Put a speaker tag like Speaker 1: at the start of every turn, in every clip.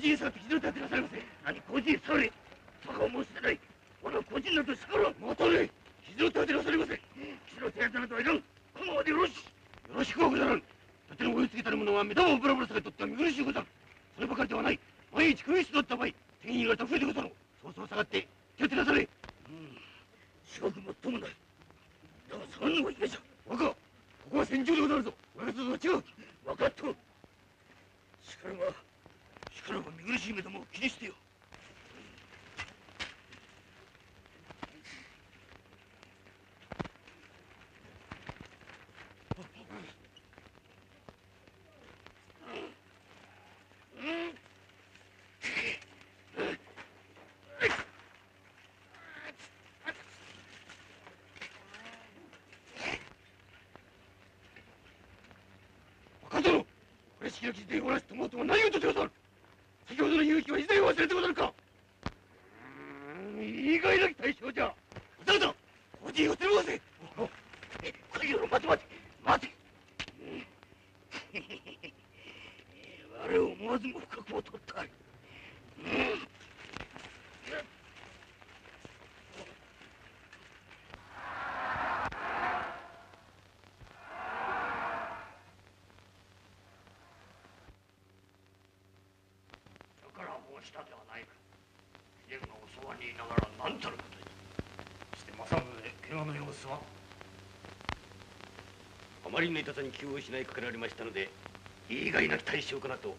Speaker 1: 人するしきの傷でおらしともとも何事でござる。先ほどの勇気は以前忘れてござるか意外なき大将じゃだだおじいを連れませ小次郎待て待て待て我を思わずも深くを取っただから申したではないか貴殿がおそばにいながら何たることにして政宗怪我の
Speaker 2: あまりの痛さに気を失いかけられましたので意外なき大将かなと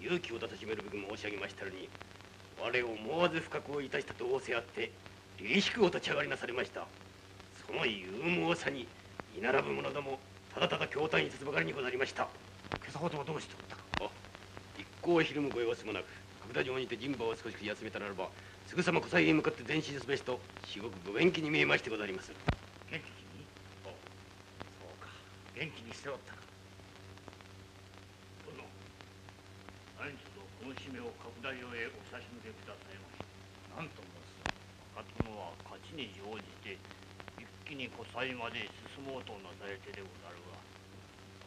Speaker 2: 勇気を出たしめるべく申し上げましたのに我を思わず不覚をいたしたと仰せあって凛々しくお立ち上がりなされました。その勇猛さに居並ぶ者どもただただ驚嘆いたすばかりにござりました。
Speaker 1: 今朝ほどはどうしておったか？
Speaker 2: あ一向ひるむご様子もなく角田城にて陣馬を少し休めたならばすぐさま小西へ向かって前進すべしと至極ご元気に見えましてござります
Speaker 1: 元気にそうか元気にしておったか。殿
Speaker 3: 何とぞこの締めを拡大用へお差し向けくださいまし。何と申す若殿は勝ちに乗じて一気に古祭まで進もうとなされてでござるが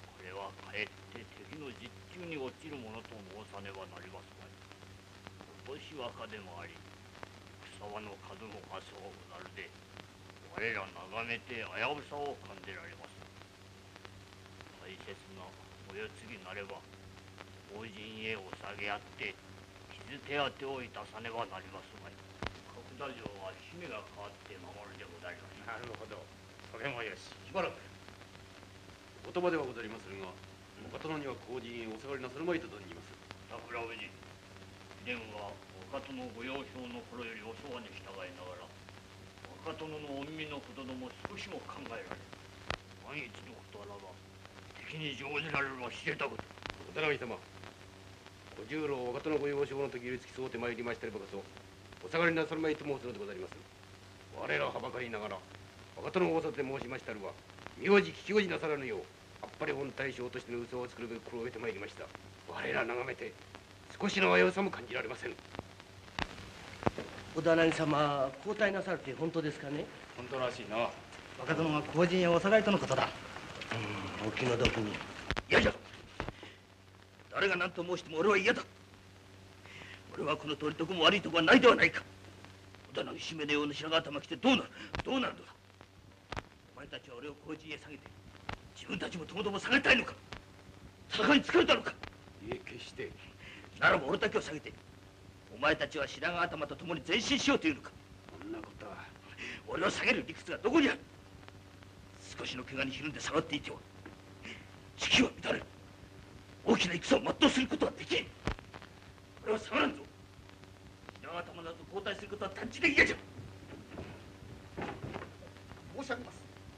Speaker 3: これはかえって敵の実中に落ちるものと申さねばなりますまい。脅し若でもあり草場の数も多少ござるで我ら眺めて危うさを感じられます。お世継ぎなれば法人へお下げあって傷手当てをいたさねばなりますまい。角田城は姫が変わって守るでございます。
Speaker 2: なるほど。
Speaker 3: それもよし。
Speaker 2: しばらく。お言葉ではござりまするが若殿には後陣へお下がりなさるまいと存じます。
Speaker 3: 桜叔父以前は若殿ご幼少の頃よりおそばに従いながら若殿の恩義のことども少しも考えられ万一のことあらば敵に乗じられるは知れたこと。
Speaker 2: お田上様小十郎若殿ご幼少の時より付き添うてまいりましたればこそお下がりなさるまいと申すのでござります。我らはばかりながら若殿ごさて申しましたるは名字聞きおじなさらぬようあっぱれ本大将としての嘘を作るべく苦労を得てまいりました。我ら眺めて少しの危うさも感じられません。
Speaker 4: おだなぎ様交代なさるって本当ですかね？
Speaker 3: 本当らしいな。
Speaker 1: 若殿が後陣へお下がりとのことだ
Speaker 4: お気の毒に。
Speaker 1: 嫌じゃ誰が何と申しても俺は嫌だ。俺はこの通りどこも悪いとこはないではないか。おだなぎ締めのような白髪頭着てどうなる？どうなるのだ？お前たちは俺を後陣へ下げて自分たちもともとも下げたいのか？戦いに疲れたのか？
Speaker 2: いえ決して。
Speaker 1: ならば俺だけを下げてお前たちは白髪頭と共に前進しようというのか？
Speaker 2: そんなことは。
Speaker 1: 俺を下げる理屈がどこにある？少しの怪我にひるんで下がっていては士気は乱れる。大きな戦を全うすることはできん。俺は下がらんぞ。白髪頭など交代することは断じて嫌じゃ。
Speaker 5: 申し上げます。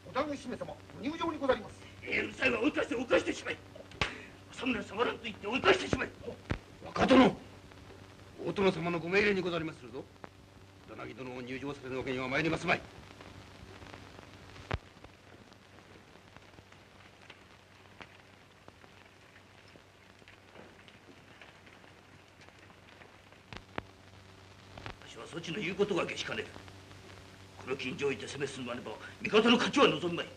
Speaker 5: お団子姫様ご入場にござります。
Speaker 1: ええうるさいは追い返して追い返してしまえ浅村下がらんと言って追い返してしまえ
Speaker 2: 若殿大殿様のご命令にござりまするぞ。小田薙殿を入場させるわけには参りますまい
Speaker 1: そちの言うことがけしかねるこの近所をいて攻め進まねば味方の勝ちは望むまい。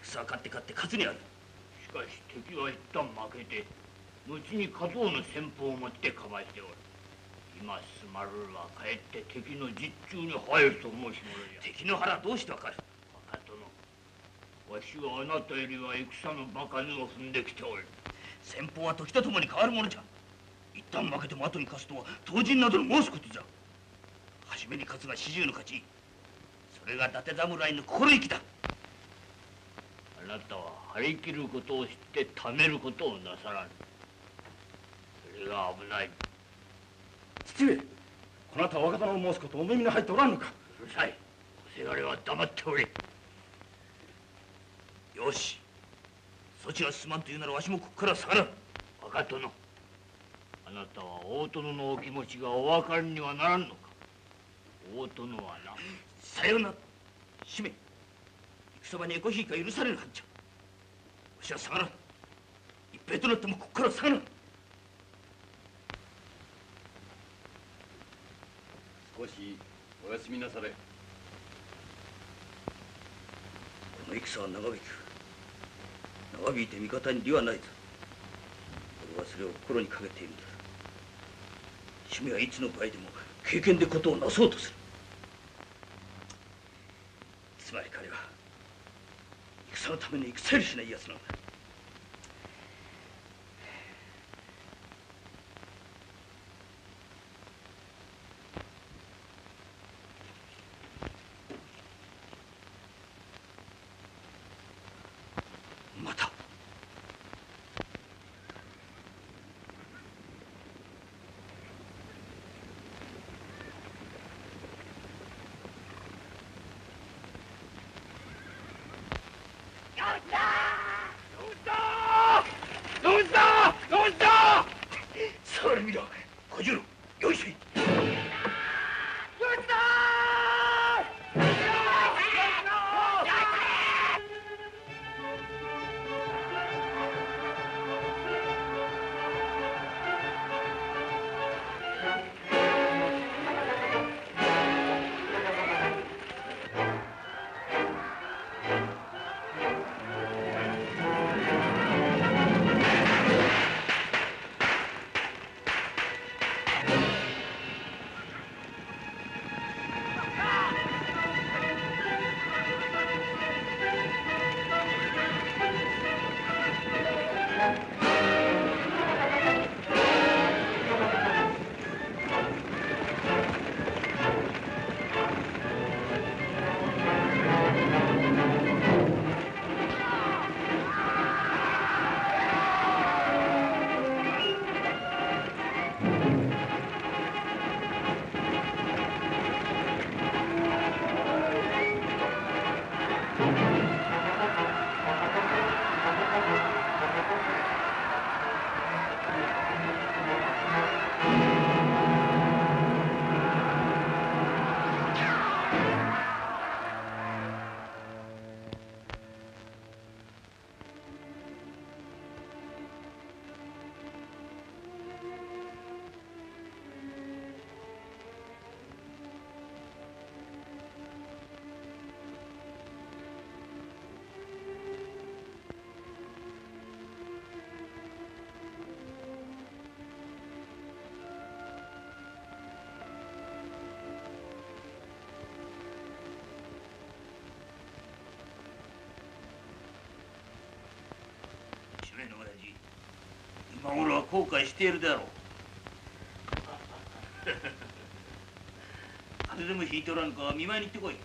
Speaker 1: 戦は勝って勝って勝つにある。
Speaker 3: しかし敵は一旦負けて後に加藤の戦法を持って構えておる。今すまるるはかえって敵の実中に入ると申しものじゃ。
Speaker 1: 敵の腹はどうしてわかる？
Speaker 3: 若殿わしはあなたよりは戦の場数を踏んできておる。
Speaker 1: 戦法は時とともに変わるものじゃ。一旦負けても後に勝つとは当人などの申すことじゃ初めに勝つが始終の勝ち。それが伊達侍の心意気だ。
Speaker 3: あなたは張り切ることを知ってためることをなさらぬ。それが危ない。
Speaker 1: 父上こなたは若殿の申すことお耳に入っておらんのか。
Speaker 3: うるさい。おせがれは黙っておれ。
Speaker 1: よし。そちが進まんというならわしもここから下がらん。
Speaker 3: 若殿あなたは大殿のお気持ちがお分かりにはならんのか大殿はな。
Speaker 1: さような姫戦場にエコひいか許されるはずじゃ。わしは下がらん。一平となってもここから下がらん。
Speaker 2: 少しお休みなされ。
Speaker 1: この戦は長引く。長引いて味方に利はないぞ。俺はそれを心にかけているんだ。姫はいつの場合でも経験でことをなそうとするつまり彼は戦のために戦よりしない奴なんだ今頃は後悔しているであろう。風邪でもひいておらぬか見舞いに行ってこい。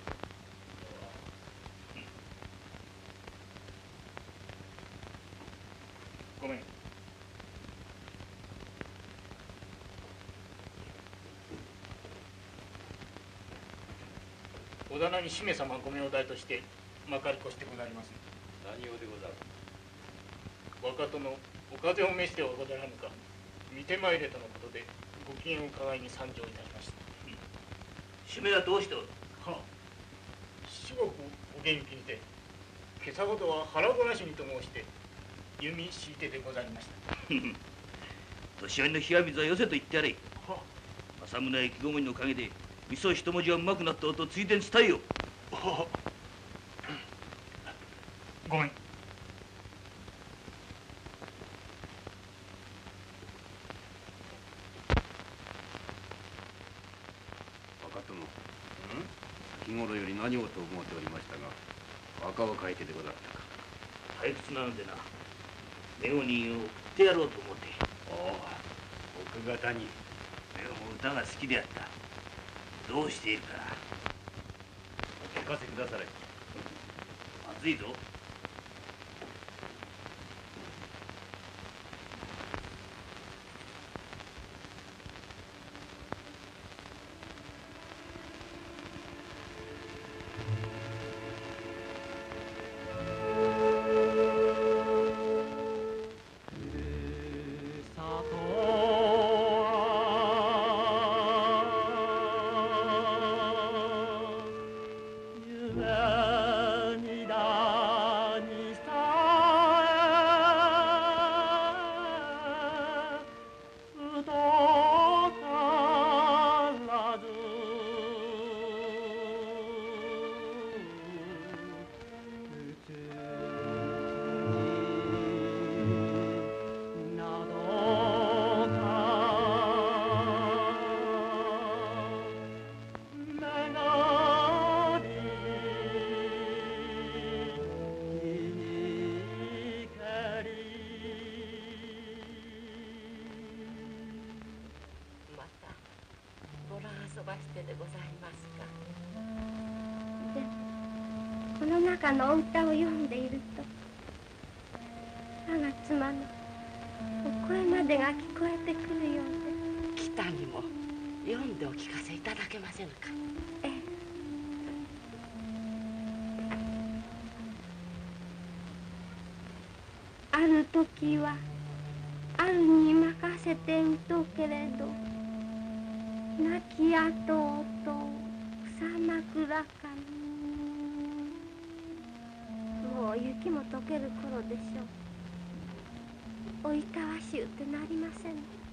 Speaker 6: ごめん。織田に姫様ご名代としてまかり越してございます。
Speaker 2: 何用でござる？
Speaker 6: 若殿お風邪を召してはござらぬか見てまいれとのことでご機嫌を伺いに参上いたしました。
Speaker 1: 締めはどうしておる
Speaker 6: は至極お元気にて今朝ほどは腹ごなしにと申して弓敷いてでございました。
Speaker 1: 年寄りの冷や水はよせと言ってやれ。
Speaker 6: は。
Speaker 1: 政宗意気込みのおかげで味噌一文字はうまくなったとついでに伝えよ。
Speaker 6: ごめん
Speaker 2: 若殿先頃より何をと思っておりましたが若を書いてでござったか。
Speaker 1: 退屈なのでなネオニンを送ってやろうと思って。
Speaker 2: おお奥方に
Speaker 1: 目をも歌が好きであった。どうしているか
Speaker 2: お聞かせくだされ。
Speaker 1: まずいぞ。
Speaker 7: このお歌を読んでいると我が妻のお声までが聞こえてくるようで。
Speaker 8: 北にも読んでお聞かせいただけませぬか？
Speaker 7: ええ。ある時はあるに任せてんとけれど亡き後と草枕か雪も溶ける頃でしょう。おいたわしゅうてなりません。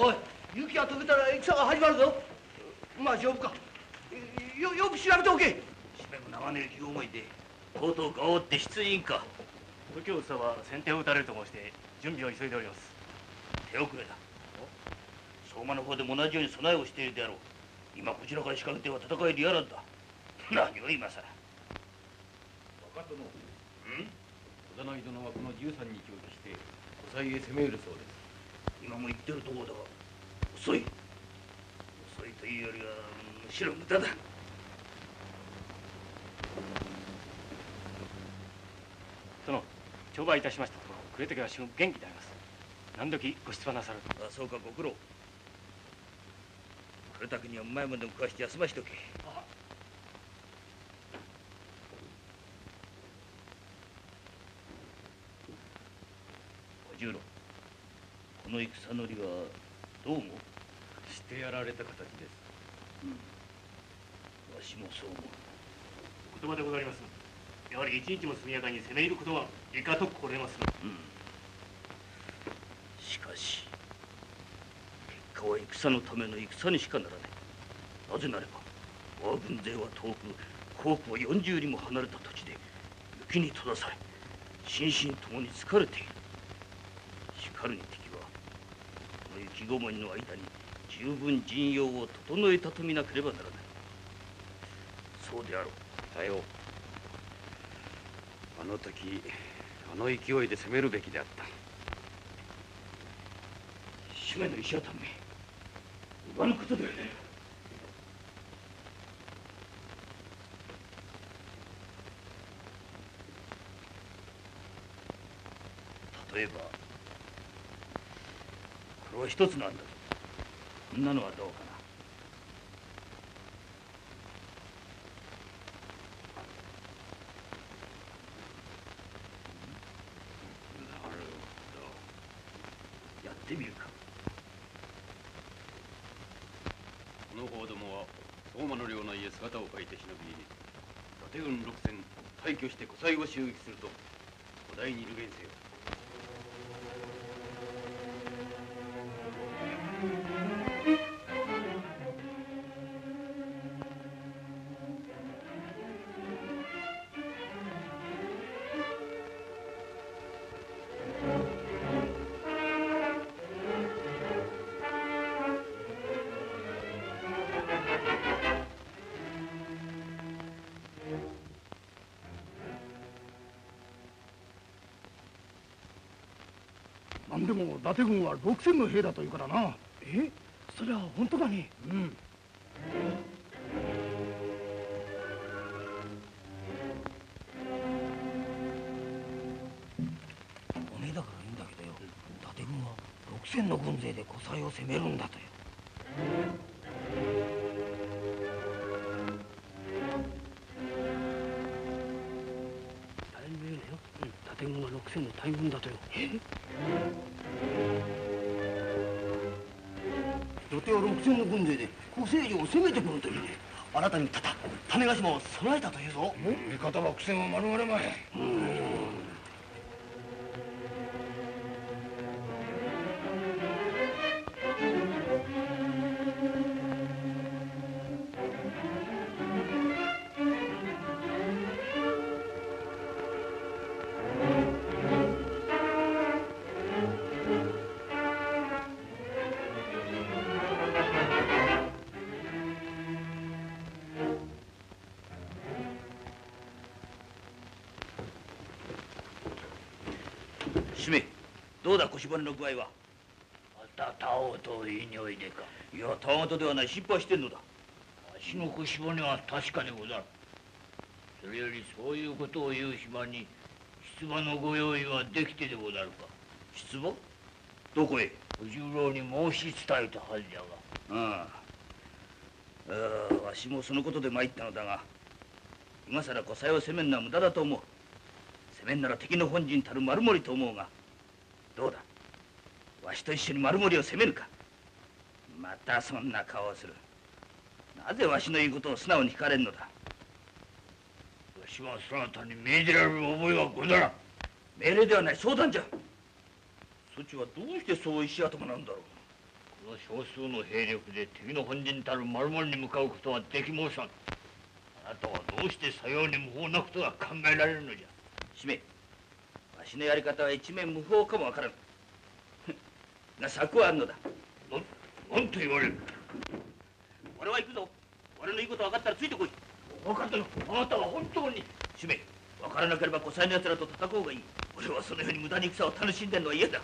Speaker 9: おい雪が溶けたら戦が始まるぞ。まあ丈夫か。よよく調べておけ。
Speaker 1: 締めも長年気思いでとうとう顔って出陣か。
Speaker 6: 右京房は先手を打たれると申して準備を急いでおります。
Speaker 1: 手遅れだ。相馬の方でも同じように備えをしているであろう。今こちらから仕掛けては戦いでやらんだ。何を今さら
Speaker 2: 若殿。小田内殿はこの13日を期して小西へ攻め入るそうです。
Speaker 1: 今も言ってるところだが遅い。遅いというよりはむしろ無駄だ。
Speaker 6: 殿頂戴いたしましたところ暮れ時は元気であります。何時ご出馬なさると？
Speaker 1: あそうかご苦労。これだけにはうまでも食わして休ましとけ。小十郎この戦のりはどうも
Speaker 2: してやられた形です。
Speaker 1: わしもそう思う。
Speaker 10: お言葉でございます。やはり一日も速やかに攻め入ることはいかと心得ます
Speaker 1: しかし結果は戦のための戦にしかならない。なぜなれば我が軍勢は遠く甲府は40里も離れた土地で雪に閉ざされ心身ともに疲れている。しかるに敵はこの雪ごもりの間に十分陣容を整えたとみなければならない。そうであろう。
Speaker 2: さよう。あの時あの勢いで攻めるべきであった。
Speaker 1: 締めの石頭め奪ぬことではない。例えばこれは一つなんだぞこんなのはどうかな？
Speaker 2: なる
Speaker 1: やってみるか。
Speaker 2: この方どもは相馬の領内へ姿を変えて忍び入り伊達軍六千退去して湖西を襲撃すると古代にいる現世よ。
Speaker 4: でも伊達軍は6000の兵だというからな。え？それは本当だね。うん。
Speaker 1: おめえだからいいんだけどよ。伊達軍は6000の軍勢で湖西を攻めるんだとよ
Speaker 4: 戦の軍勢で湖西城を攻めてくるというね。新たに立った種子島を備えたというぞ。味方は苦戦を免れまい。
Speaker 1: 締めどうだ腰骨の具合は？
Speaker 3: またタオといい匂いでか。
Speaker 1: いやたわごとではない。心配してんのだ。
Speaker 3: 足の腰骨は確かでござる。それよりそういうことを言う暇に出馬のご用意はできてでござるか。
Speaker 1: 出馬？どこへ？
Speaker 3: 小十郎に申し伝えたはずじゃが。
Speaker 1: ああ。わしもそのことで参ったのだが。今さら湖西を攻めんのは無駄だと思う。攻めんなら敵の本陣たる丸森と思うがわしと一緒に丸森を攻めるか。またそんな顔をする。なぜわしの言うことを素直に聞かれんのだ。
Speaker 3: わしはそなたに命じられる覚えはござらん。
Speaker 1: 命令ではない。相談じゃそちはどうしてそう石頭なんだろう。
Speaker 3: この少数の兵力で敵の本陣たる丸森に向かうことはでき申さん。あなたはどうしてさように無法なことが考えられるのじゃ。
Speaker 1: 使命わしのやり方は一面無法かもわからん。が策はあるのだ。
Speaker 3: 何と言われる。
Speaker 1: 俺は行くぞ。俺の言うこと分かったらついてこい。
Speaker 3: 分かったよ。あなたは本当に。
Speaker 1: 使命分からなければ湖西の奴らと戦おうがいい。俺はそのように無駄に戦を楽しんでるのは嫌だ。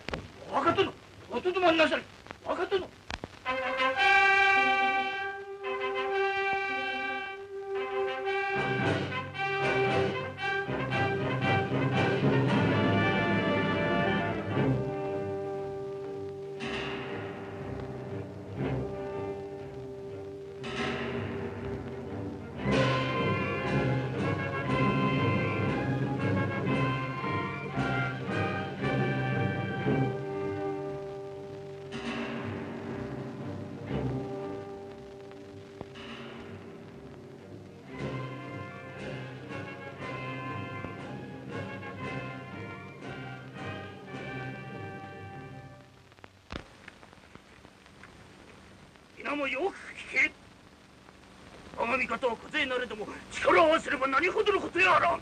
Speaker 3: 分かったの。おとどまんなさい。分かったの
Speaker 1: ば何ほどのことやあらん。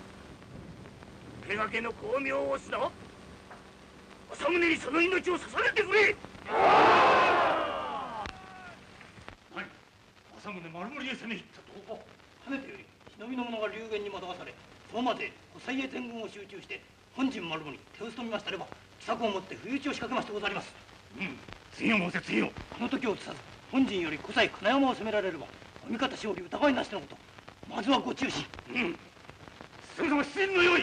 Speaker 1: 手がけの巧妙をすな。政宗にその命を捧げてくれ。
Speaker 11: 何政宗丸森へ攻め入ったと。
Speaker 12: かねてより忍びの者が流言に惑わされそのまで古西へ天軍を集中して本陣丸森に手を務めましたれば奇策をもって不意打ちを仕掛けましてござります。
Speaker 11: うん。次を申せ次を
Speaker 12: この時を移さず本陣より古西金山を攻められればお味方勝利疑いなしのことまずはご注視。
Speaker 11: うん。すぐさま出陣の用意。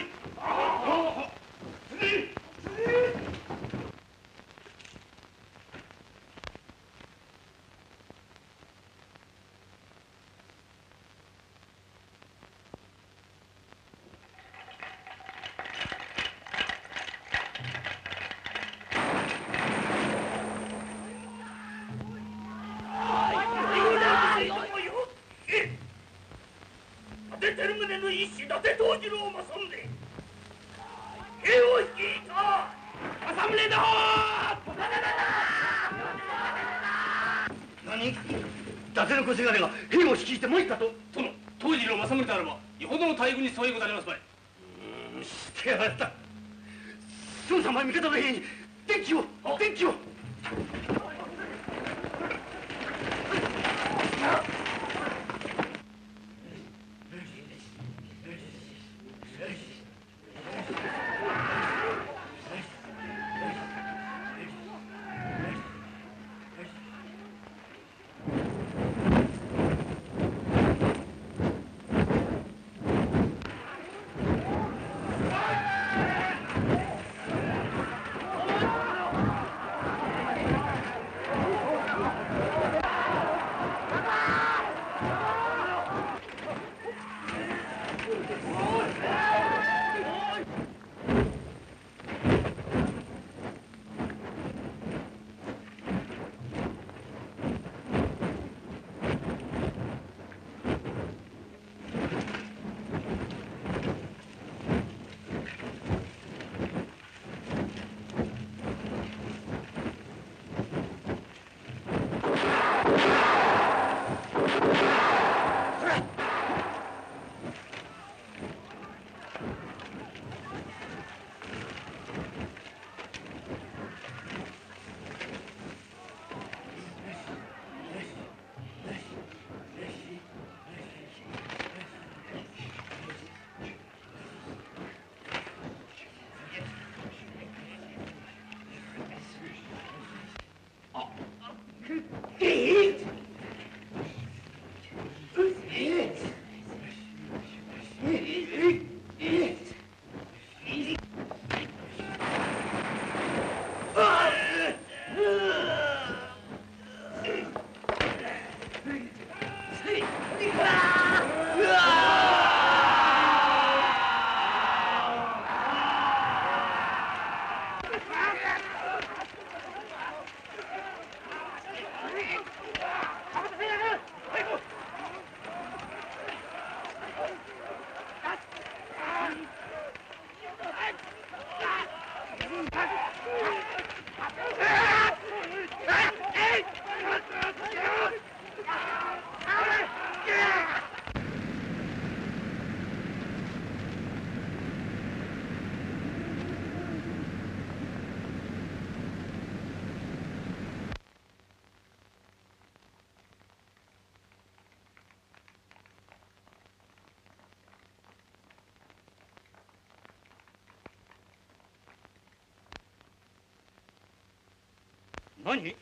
Speaker 12: 何？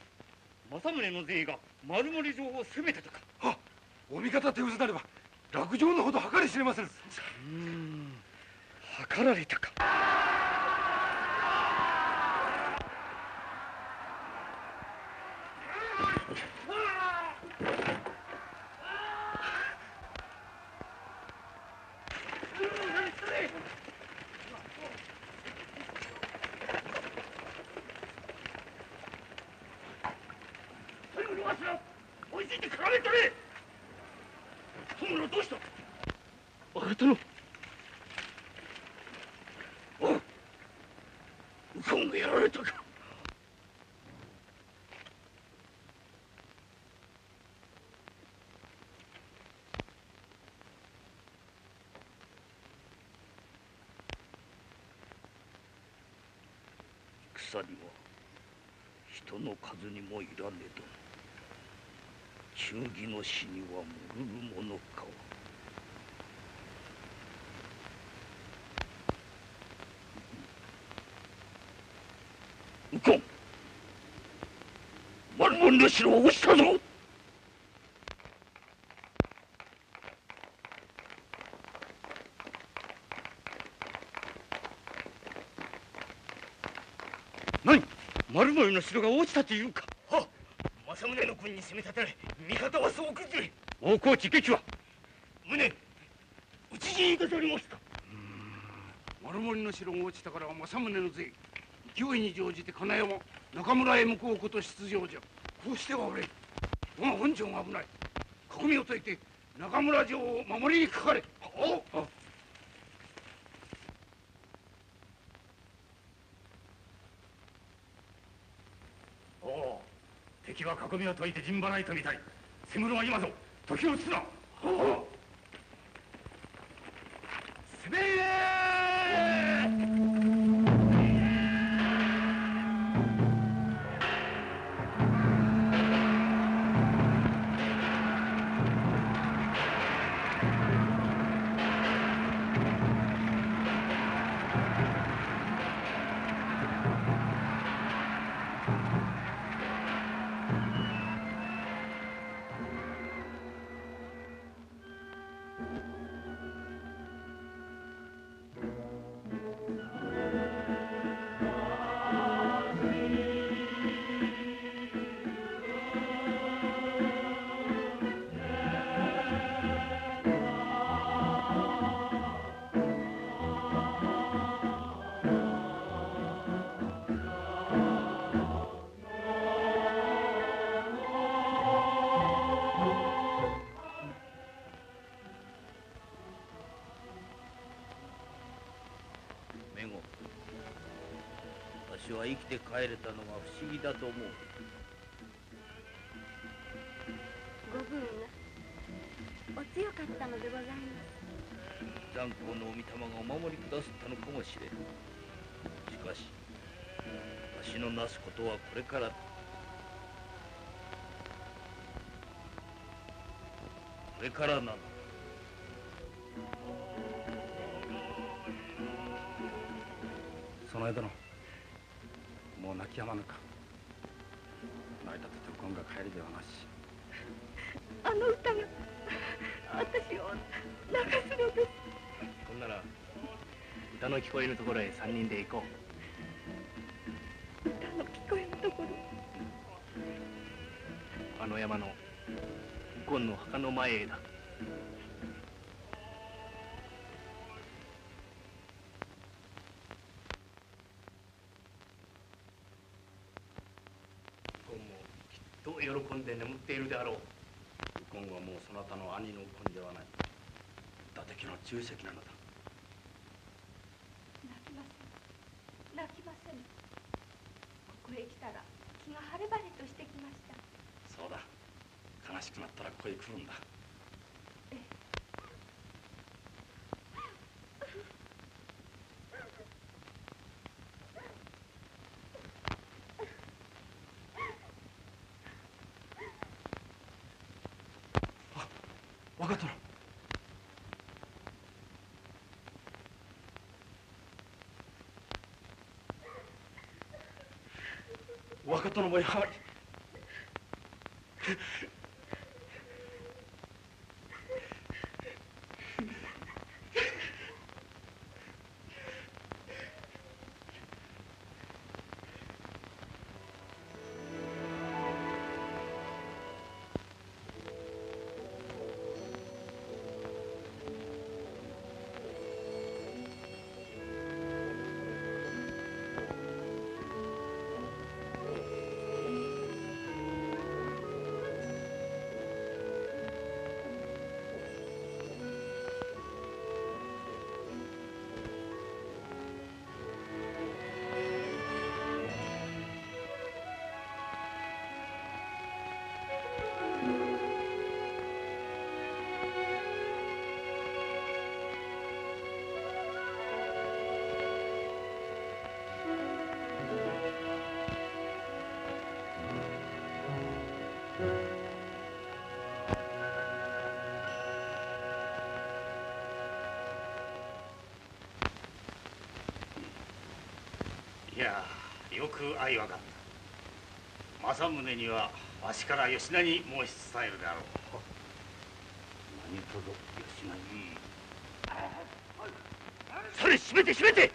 Speaker 11: 政宗の
Speaker 13: 勢が丸森城を攻めたとか。
Speaker 14: お味方手薄なれば落城のほど計り知れませぬ。
Speaker 13: うん。図られたか
Speaker 1: 最後にわしら追いついて絡めとれ本村どうした
Speaker 13: 若殿
Speaker 1: おう右近がやられたかさにはずにもいらねど忠義の死にはむるるものか。右近丸門の城を落ちたぞ何丸森の城が落ちたというか。
Speaker 10: はっ。政宗の軍に攻め立てられ味方はそう崩れ。
Speaker 1: 大河内撃は。
Speaker 10: 宗討ち死にいたされました。
Speaker 11: 丸森の城が落ちたからは政宗の勢勢いに乗じて金山中村へ向こうこと出場じゃ。こうしては俺我が本城が危ない。囲みを解いて中村城を守りにかかれはっ
Speaker 10: おお敵は囲みを解いて陣払いとみたい。セムロは今ぞ。時を移すな。
Speaker 1: はあ私は生きて帰れたのが不思議だと思う。
Speaker 7: ご分がお強かったのでございます。
Speaker 1: 残光のお御霊がお守りくださったのかもしれんしかし私のなすことはこれからこれからなの
Speaker 11: その間のもう泣き止まぬか。泣いたとて今が帰りではなし。
Speaker 7: あの歌が私を泣かすの。です
Speaker 6: ほんなら歌の聞こえるところへ三人で行こう。
Speaker 7: 歌の聞こえるところ。
Speaker 6: あの山の右近の墓の前へだ
Speaker 11: 重責なのだ。
Speaker 7: 泣きません。泣きません。ここへ来たら気が晴れ晴れとしてきました。
Speaker 11: そうだ。悲しくなったらここへ来るんだ。あ分かったな若殿もやはり。
Speaker 3: よく相分かった。政宗にはわしから吉名に申し伝えるであろう。何とぞ吉名に。
Speaker 1: それ閉めて閉めて。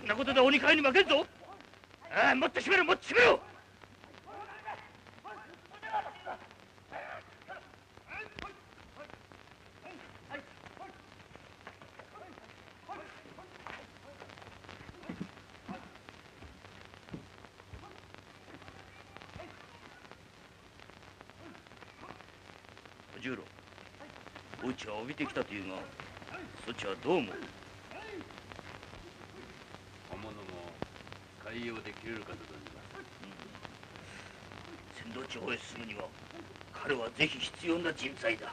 Speaker 1: そんなことで鬼会に負けんぞ。ああもっと閉めろもっと閉めろ。ちは帯びてきたというがそっちはどう思う？
Speaker 2: 刃物も使いようで切れるかと存じます。
Speaker 1: 仙道地方へ進むには彼はぜひ必要な人材だ。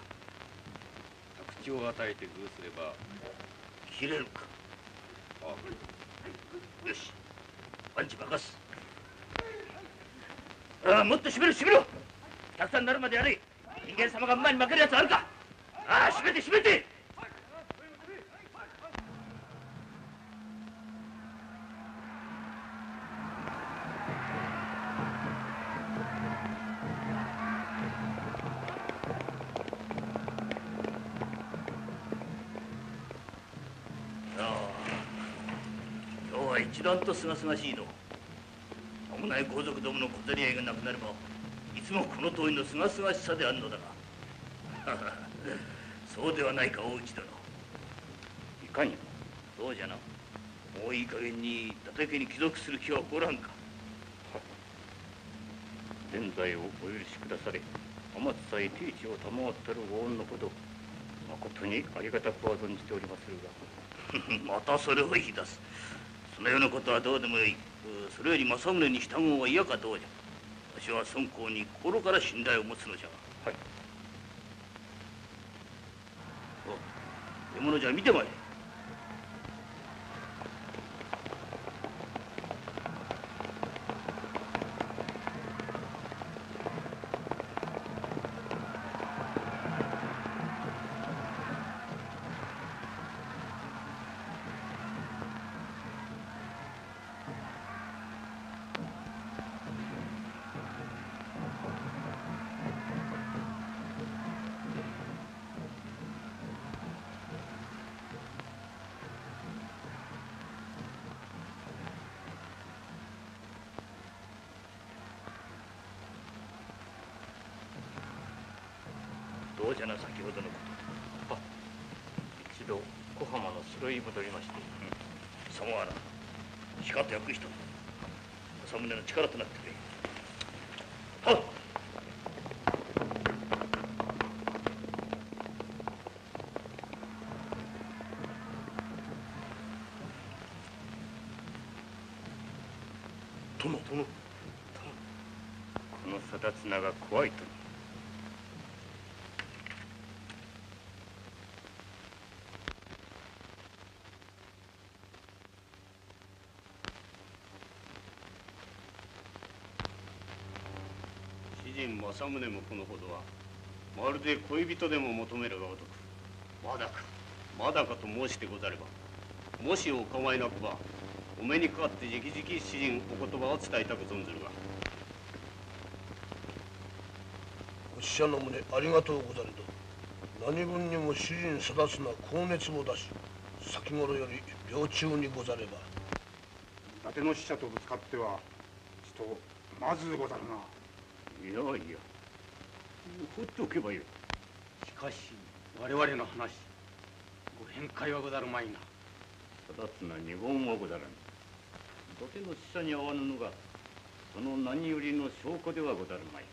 Speaker 2: 宅地を与えて偶すれば
Speaker 1: 切れるか？
Speaker 2: あ
Speaker 1: よし。パンチ任す。ああもっと閉めろ閉めろたくさんになるまでやれ。人間様が馬に負けるやつあるか？ああ閉めて閉めて。今日は一段とすがすがしいの。間もない皇族どもの小競り合いがなくなればいつもこの通りのすがすがしさであるのだが。そうではないか大内殿。
Speaker 3: いかにも
Speaker 1: そうじゃな。もういい加減に伊達家に帰属する気は起こらんか。
Speaker 3: 現在をお許しくだされ。天津さえ定地を賜ったるご恩のこと。誠にありがたくは存じておりまするが。
Speaker 1: またそれを言い出す。そのようなことはどうでもいい。うんそれより政宗に従うは嫌かどうじゃ。わしは尊公に心から信頼を持つのじゃ
Speaker 3: はい
Speaker 1: お獲物じゃ見てまいれ。どうじゃな先ほどのこと。
Speaker 3: 一度小浜の城へ戻りまして
Speaker 1: 貴様はなしかと役人政宗の力となってくれ。はっ。
Speaker 3: 殿。殿。この定綱が怖いと
Speaker 2: 詩人政宗もこのほどはまるで恋人でも求めるがごとくまだか。まだかと申してござればもしお構いなくばお目にかかってじきじき詩人お言葉を伝えたく存ずるが。
Speaker 15: お使者の旨ありがとうござると何分にも主人定つな高熱も出し先頃より病中にござれば。
Speaker 5: 伊達の使者とぶつかってはちとまずござるない
Speaker 3: やいや放っておけばよい
Speaker 11: しかし我々の話ご返会はござるまいな。
Speaker 3: 定綱二言はござらぬ伊達の使者に会わぬのがその何よりの証拠ではござるまい。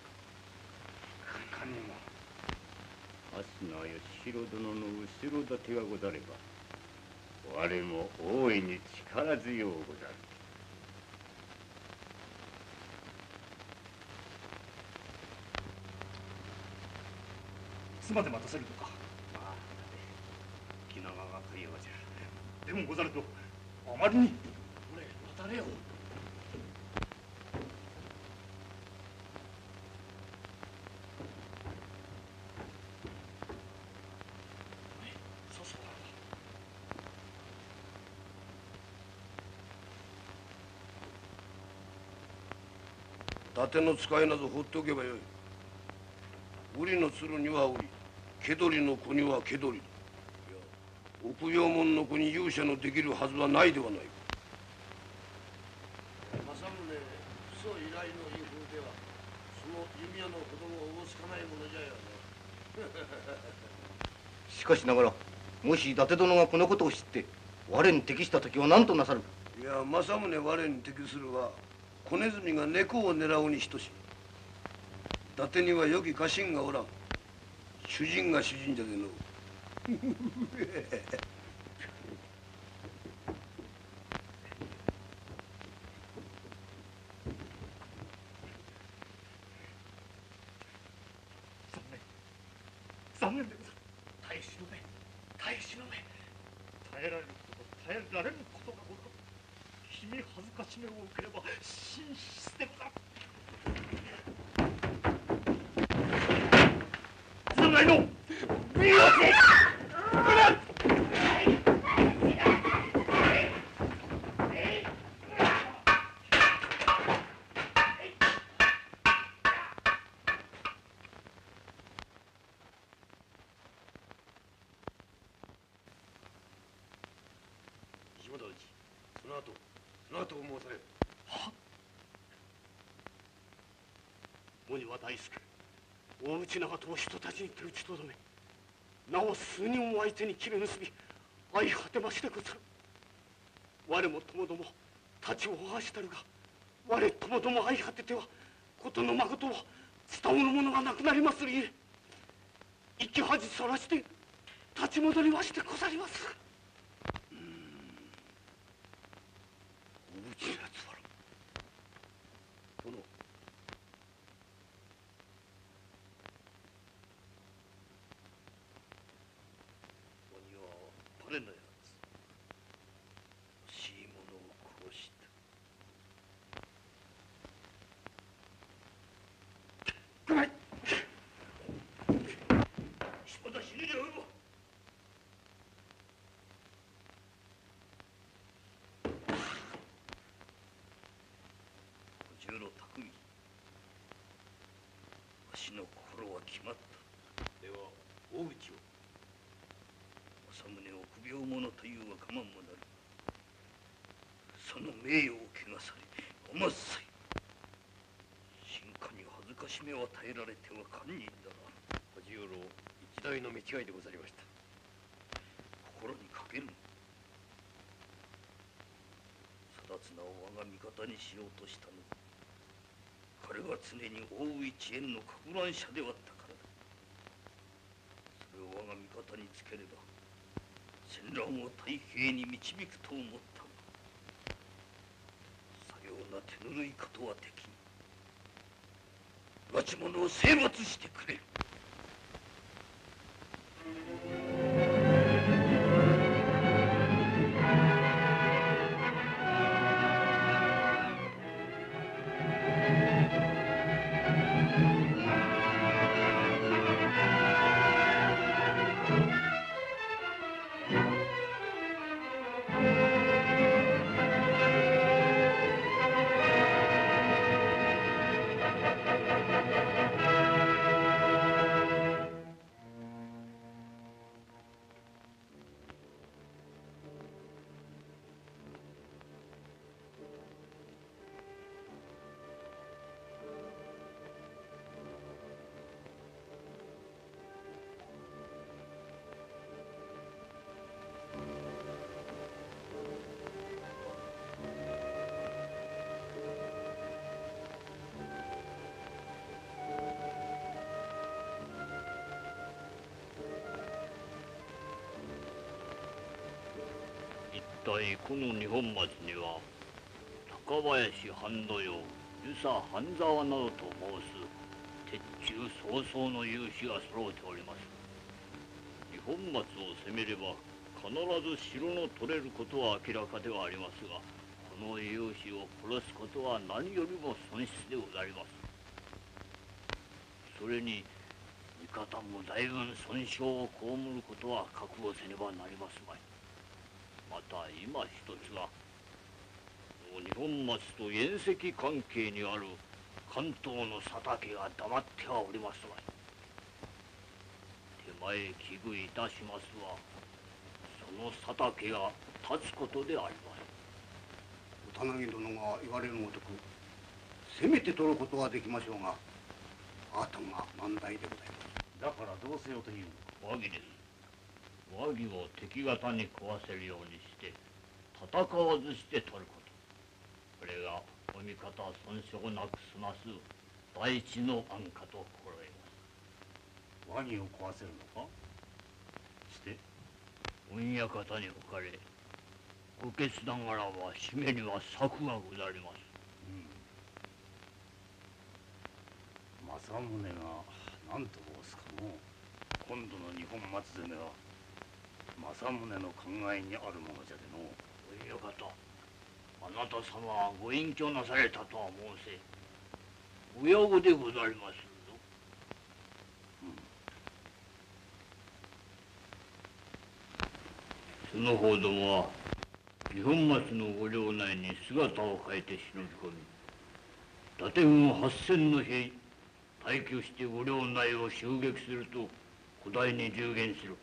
Speaker 3: か
Speaker 11: かにも。
Speaker 3: 足名義弘殿の後ろ盾がござれば我も大いに力強うござる
Speaker 1: まで待たせるとか。
Speaker 2: まあ気長がかいやじゃ。
Speaker 1: でもござるとあまりに。
Speaker 11: 俺待たれよ。
Speaker 15: 伊達の使いなど放っておけばよい。売りの鶴には売り気取りの子には気取り。いや臆病者の子に勇者のできるはずはないではないか。政宗父祖依頼の威風ではその弓矢の子供をおぼつかないものじゃよ
Speaker 16: しかしながらもし伊達殿がこのことを知って我に適した時は何となさる
Speaker 15: いや政宗我に適するは小ネズミが猫を狙うに等しい。伊達には良き家臣がおらん主人が主人じゃねえの
Speaker 3: 残念でござる耐え忍べ耐え忍べ耐えられること耐えられることがござる君恥ずかしめを受ければ真実でござる侍の身を
Speaker 2: 石本内その後その後を申される
Speaker 3: モニは大輔大内長門を人たちに手打ちとどめなお数人を相手に切れ結び相果てましてござる。我もともども立ちを合わしたるが我ともども相果てては事の誠は伝わるものがなくなりまするゆえ生き恥そらして立ち戻りましてござります
Speaker 2: 大内やつわら殿
Speaker 3: 鬼はパレのやつ欲しいものを殺したごめんまだ死ぬでおるわ小十郎匠わしの心は決まった
Speaker 2: では大内を
Speaker 3: 政宗臆病者という若者もなるその名誉を汚されおまっさい臣下に恥ずかしめを与えられては堪忍だな。
Speaker 2: 小十郎一大の見違いでござりました。
Speaker 3: 心にかける。定綱を我が味方にしようとしたの。は彼は常に大内縁のかく乱者であったからだ。それを我が味方につければ戦乱を太平に導くと思ったがさような手ぬるいことはできん。拉致者を征伐してくれる。体この二本松には高林半之用遊佐半沢などと申す鉄柱早々の勇士が揃うております。二本松を攻めれば必ず城の取れることは明らかではありますがこの勇士を殺すことは何よりも損失でございます。それに味方も大分損傷を被ることは覚悟せねばなりますまい。た今一つはこの二本松と縁石関係にある関東の佐竹が黙ってはおりますまい。手前危惧いたしますはその佐竹が立つことであります。
Speaker 5: お田殿が言われるごとく攻めて取ることはできましょうが後が難題でございます。
Speaker 10: だからどうせよという
Speaker 3: 和議ですを敵方に壊せるようにして戦わずして取ること。これがお味方損傷なく済ます第一の案かと心得
Speaker 10: ワニを壊せるのか？して。
Speaker 3: ます御館に置かれご決断ならば締めには策がござります。
Speaker 10: 政宗が何と申すかの今度の日本松攻めは政宗の考えにあるものじゃでの
Speaker 3: 御館あなた様はご隠居なされたとは申せ親子でござりますぞ、その方どもは日本松のご領内に姿を変えて忍び込み伊達軍八千の兵退去してご領内を襲撃すると古代に従言する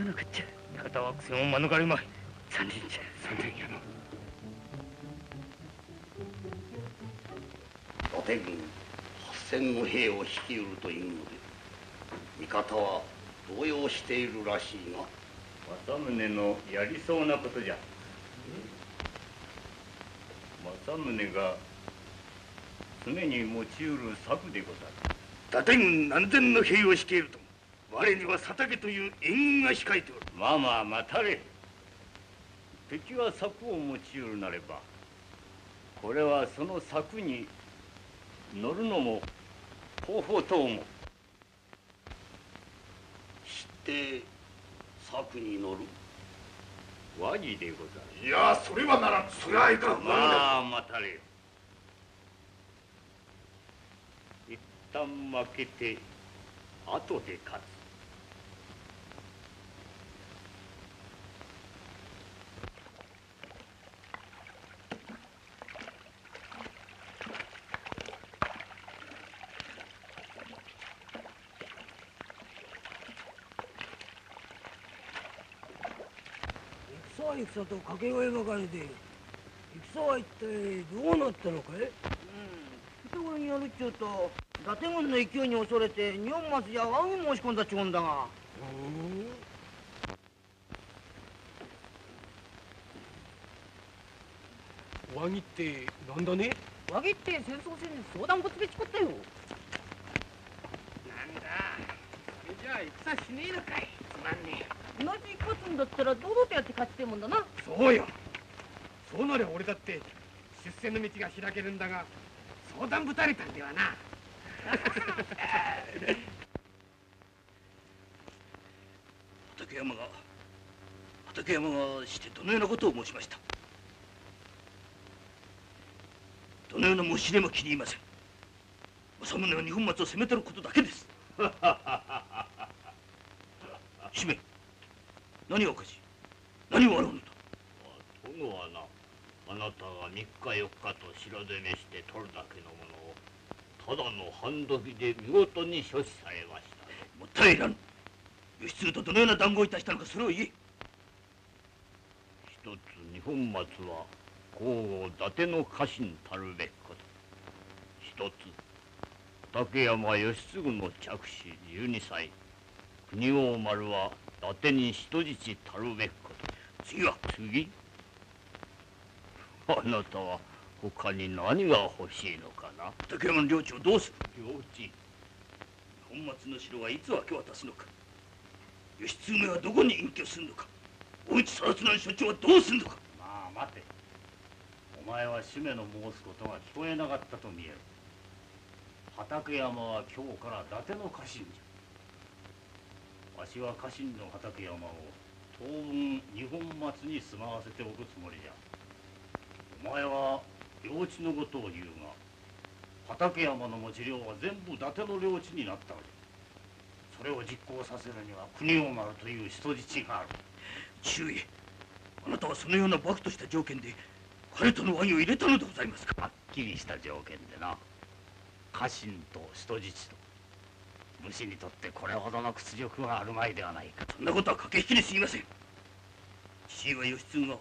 Speaker 1: 流のやりそうなくっちゃ館は苦戦を免れまい。残念じゃ。
Speaker 11: 残念やな
Speaker 16: 伊達軍八千の兵を率いるというので味方は動揺しているらしいが
Speaker 3: 政宗のやりそうなことじゃ。政宗が常に用いる策でござる。
Speaker 1: 伊達軍何千の兵を率いると我には佐竹という援軍が控えておる。
Speaker 3: まあまあ待たれ。敵は策を用いるなればこれはその策に乗るのも方法と思う。
Speaker 16: 知って策に乗る？
Speaker 3: 和議でござる。
Speaker 5: いやそれはならんそれはいかん
Speaker 3: まあ待たれ。よ一旦負けて後で勝つ
Speaker 4: 戦は戦と掛け声ばかりで戦は一体どうなったのかい？
Speaker 17: 人頃によるっちゅうと伊達軍の勢いに恐れて日本松や和軍申し込んだっちゅうんだが。
Speaker 11: ワニってなんだね？
Speaker 17: 和議って戦争戦に相談ぶつけちこったよ。
Speaker 4: なんだ。それじゃあ戦しねえのかい。つまんね
Speaker 17: 同じ勝つんだったら堂々とやって勝ちてえもんだな。
Speaker 11: そうよ。そうなりゃ俺だって出世の道が開けるんだが相談ぶたれたんではな。
Speaker 1: 畠山が畠山がしてどのようなことを申しました？どのような申し入れも気に入りません。政宗は日本松を攻めてることだけです 姫何がおかしい？何が悪いのだ
Speaker 3: 殿はなあなたが3日4日と城攻めして取るだけのものをただの半時で見事に処置されました。
Speaker 1: もったいらぬ義経とどのような談合をいたしたのかそれを言え。
Speaker 3: 一つ日本松は皇后伊達の家臣たるべきこと。一つ竹山義継の着手12歳国王丸は伊達に人質たるべきこと。
Speaker 1: 次は
Speaker 3: 次。あなたは他に何が欲しいのかな？
Speaker 1: 畠山の領地をどうする？
Speaker 3: 領地。
Speaker 1: 日本松の城はいつ明け渡すのか？義経はどこに隠居するのか？大内貞綱の所長はどうするのか？
Speaker 3: まあ待て。
Speaker 10: お前は主命の申すことが聞こえなかったと見える。畠山は今日から伊達の家臣じゃわしは家臣の畠山を当分二本松に住まわせておくつもりじゃ。お前は領地のことを言うが畠山の持ち領は全部伊達の領地になったのじゃそれを実行させるには国を丸という人質がある。
Speaker 1: 忠義あなたはそのような漠とした条件で彼との和議を入れたのでございますか？
Speaker 10: はっきりした条件でな。家臣と人質と武士にとってこれほどの屈辱があるまいではないか。
Speaker 1: そんなことは駆け引きにすぎません。父は義経が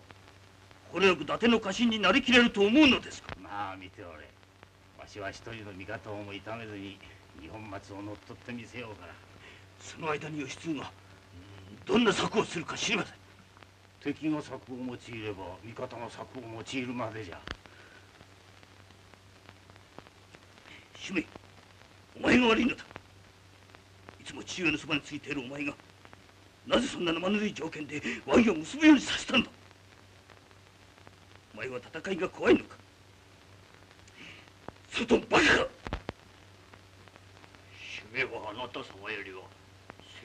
Speaker 1: これよく伊達の家臣になりきれると思うのですか。
Speaker 10: まあ見ておれ。わしは一人の味方をも痛めずに二本松を乗っ取ってみせよう。から
Speaker 1: その間に義経がどんな策をするか知りません。
Speaker 10: 敵の策を用いれば味方の策を用いるまでじゃ。
Speaker 1: 主命お前が悪いのだ。いつも父上のそばについているお前がなぜそんな生ぬるい条件で和議を結ぶようにさせたんだ？お前は戦いが怖いのか？それともバカか
Speaker 3: 主命はあなた様よりは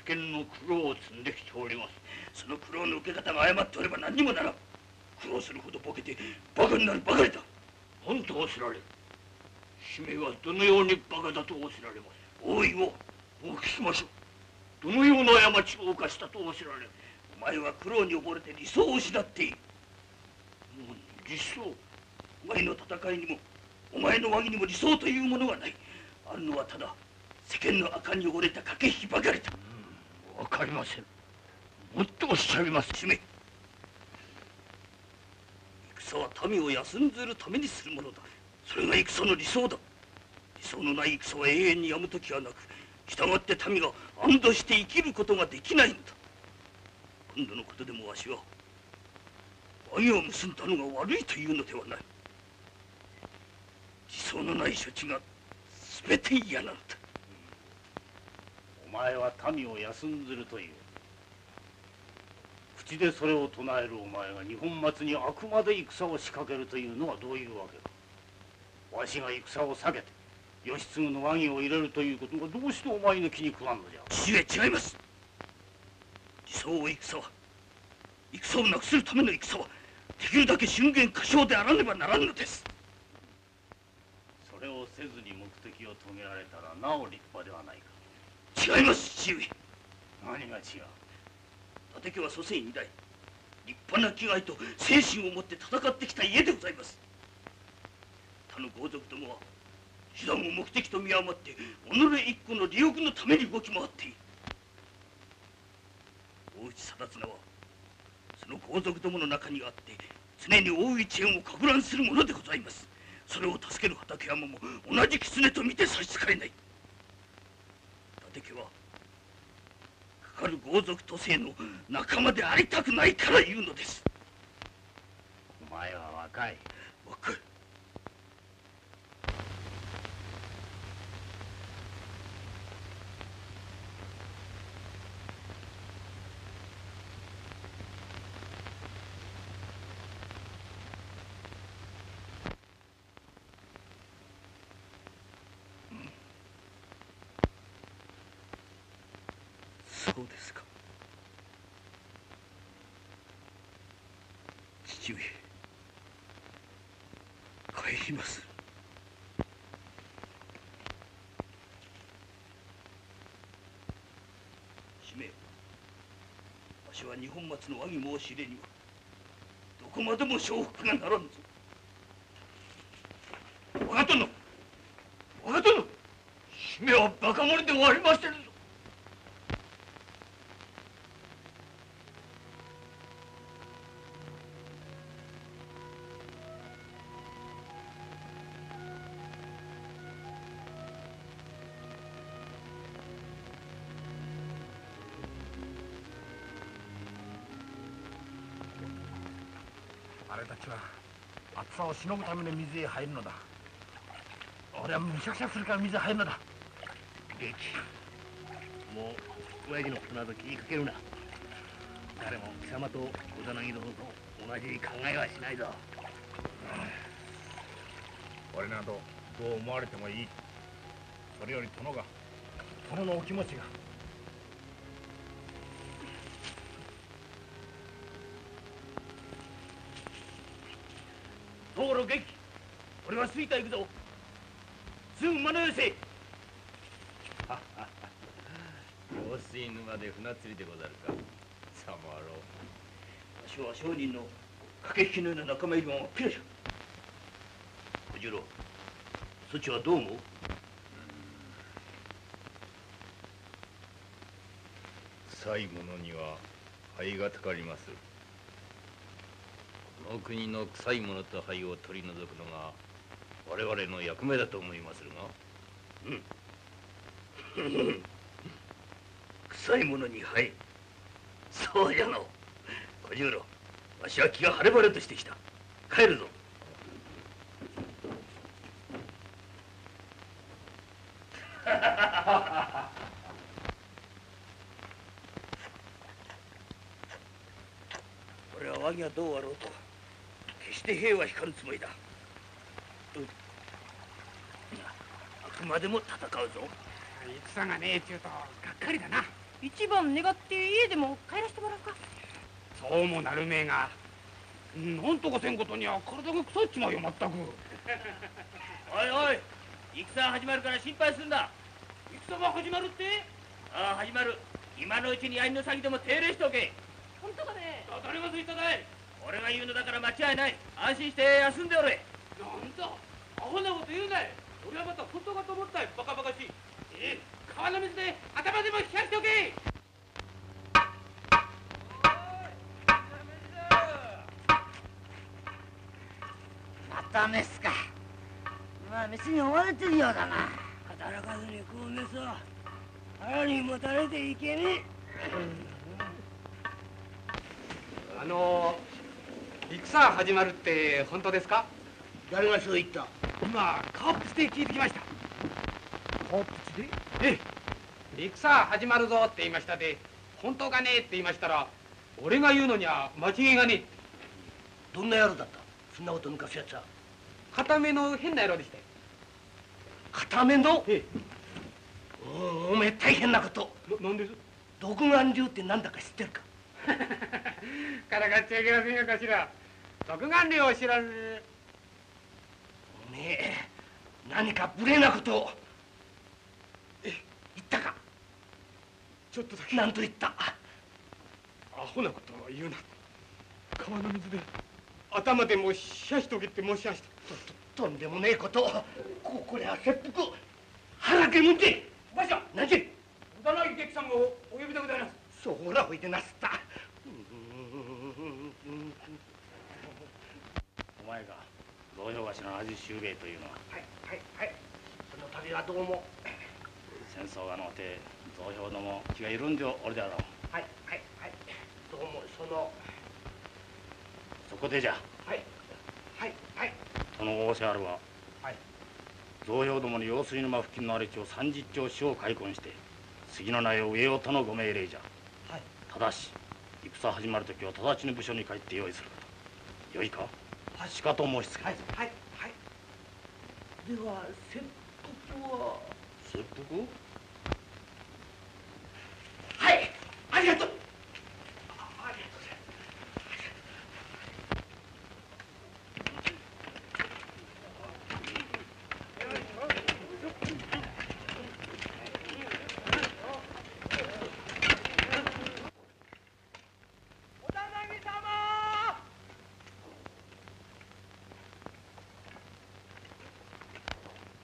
Speaker 3: 世間の苦労を積んできております。
Speaker 1: その苦労の受け方が誤っておれば何にもならん。苦労するほどボケてバカになるばかりだ。
Speaker 3: 何と仰せられる主命はどのようにバカだと仰せられます？
Speaker 1: 大いをお聞きましょ
Speaker 3: う。どのような過ちを犯したと仰せられる
Speaker 1: お前は苦労に溺れて理想を失っている。
Speaker 3: 理想
Speaker 1: お前の戦いにもお前の和議にも理想というものはない。あるのはただ世間の赤に汚れた駆け引きばかりだ。
Speaker 3: わかりません。もっとおっしゃいます。
Speaker 1: 主命戦は民を休んずるためにするものだ。それが戦の理想だ。理想のない戦は永遠にやむ時はなく従って民が安堵して生きることができないのだ。今度のことでもわしは和議を結んだのが悪いというのではない。理想のない処置が全て嫌なのだ。
Speaker 10: お前は民を休んずるという。口でそれを唱えるお前が二本松にあくまで戦を仕掛けるというのはどういうわけかわしが戦を避けて義経の和議を入れるということがどうしてお前の気に食わんのじゃ？
Speaker 1: 父上違います。理想を戦は戦をなくするための戦はできるだけ瞬間過小であらねばならんのです。
Speaker 10: それをせずに目的を遂げられたらなお立派ではない
Speaker 1: か。違います父上。
Speaker 10: 何が違う？
Speaker 1: 伊達家は祖先以来立派な気概と精神を持って戦ってきた家でございます。他の豪族どもは手段を目的と見誤って己一個の利欲のために動き回っている。大内貞綱はその豪族どもの中にあって常に大内縁をかく乱するものでございます。それを助ける畠山も同じ狐と見て差し支えない。伊達家はかかる豪族都政の仲間でありたくないから言うのです。
Speaker 10: お前は若い
Speaker 1: そうですか父上。帰ります。使命わしは二本松の和議申し入れにはどこまでも承服がならんぞ。分かっとんの分かっとんの
Speaker 3: 使命はバカ者で終わりませんぞ。
Speaker 5: さをしのぐために水へ入るのだ。俺はむしゃくしゃするから水へ入るのだ。
Speaker 3: 利一もう親父のことなど気にかけるな。誰も貴様と小田凪殿と同じ考えはしないぞ。
Speaker 11: 俺などどう思われてもいい。それより殿が殿のお気持ちが。
Speaker 1: 道路元気。俺は吹田行くぞ。すぐ馬の寄せ
Speaker 2: 用水 沼で船釣りでござるか。さまろ
Speaker 1: わしは商人の駆け引きのような仲間入りもピラじゃ小十郎そちはどう思う？
Speaker 2: 臭いものには灰がたかります。この国の臭いものと灰を取り除くのが我々の役目だと思いまするが。
Speaker 1: うん。臭いものに灰。そうじゃの。小十郎わしは気が晴れ晴れとしてきた。帰るぞ。俺は和議がどうあろうと。して兵は引かぬつもりだ、うん。あくまでも戦うぞ。
Speaker 11: 戦がねえちゅうとがっかりだな。
Speaker 7: 一番願って家でも帰らせてもらうか。
Speaker 11: そうもなるめえが。なんとかせんことには体が腐っちまうよまったく。
Speaker 1: おいおい。戦始まるから心配すんな
Speaker 11: 戦が始まるって？
Speaker 1: ああ始まる。今のうちに槍の先でも手入れしておけ。
Speaker 7: 本当かね。
Speaker 11: 誰がついただい
Speaker 1: 俺が言うのだから間違いない。安心して休んでおれ
Speaker 11: なんだ？アホなこと言うなよ。俺はまた本当かと思ったよバカバカしい。ええ川の水で頭でも冷やしておけ。
Speaker 17: またメスかまあメスに追われてるようだな。
Speaker 4: 働かずに食うメスは腹にもたれていけねえ。
Speaker 11: あの戦始まるって本当ですか？
Speaker 4: 誰がそう言った？
Speaker 11: 今川っぷちで聞いてきました。
Speaker 4: 川っぷちで
Speaker 11: ええ。戦始まるぞって言いましたで本当かねえって言いましたら俺が言うのには間違いがねえ
Speaker 4: どんな野郎だった？そんなこと抜かすやつは
Speaker 11: 固めの変な野郎でしたよ
Speaker 4: 固めの？
Speaker 11: え
Speaker 4: おおめえ大変なこと。
Speaker 11: えなんです？
Speaker 4: 独眼竜って何だか知ってるか？
Speaker 11: からかっちゃいけませんよかしら独眼竜を知らぬ。
Speaker 4: おめえ何か無礼なことを。え言ったか。
Speaker 11: ちょっとだけ。
Speaker 4: 何と言った。
Speaker 11: アホなことを言うな。川の水で頭でも冷やしとけって申しました。
Speaker 4: とんでもねえこと。ここれは切腹。腹けむんで
Speaker 11: おばあちゃん
Speaker 4: 何じ
Speaker 11: 小田内劇さんをお呼びでございます。
Speaker 4: そらおいでなすった
Speaker 10: お前が道場橋の味修兵衛というのは。
Speaker 4: はいはいはい。その度はどうも。
Speaker 10: 戦争がのうて造兵ども気が緩んでおるであろう。
Speaker 4: はいはいはい。どうもその。
Speaker 10: そこでじゃ。
Speaker 4: はいはいはい。
Speaker 10: その仰せあるは
Speaker 4: はい。
Speaker 10: 造兵どもの用水沼付近の荒れ地を三十丁死を開墾して杉の苗を植えようとのご命令じゃ。
Speaker 4: はい。
Speaker 10: ただし戦始まる時は直ちに部署に帰って用意する。ことよいか。
Speaker 4: はい
Speaker 10: しかと申しつけ
Speaker 4: はいはいはい。では切腹は？
Speaker 10: 切腹
Speaker 4: はいありがとうあありがとうございま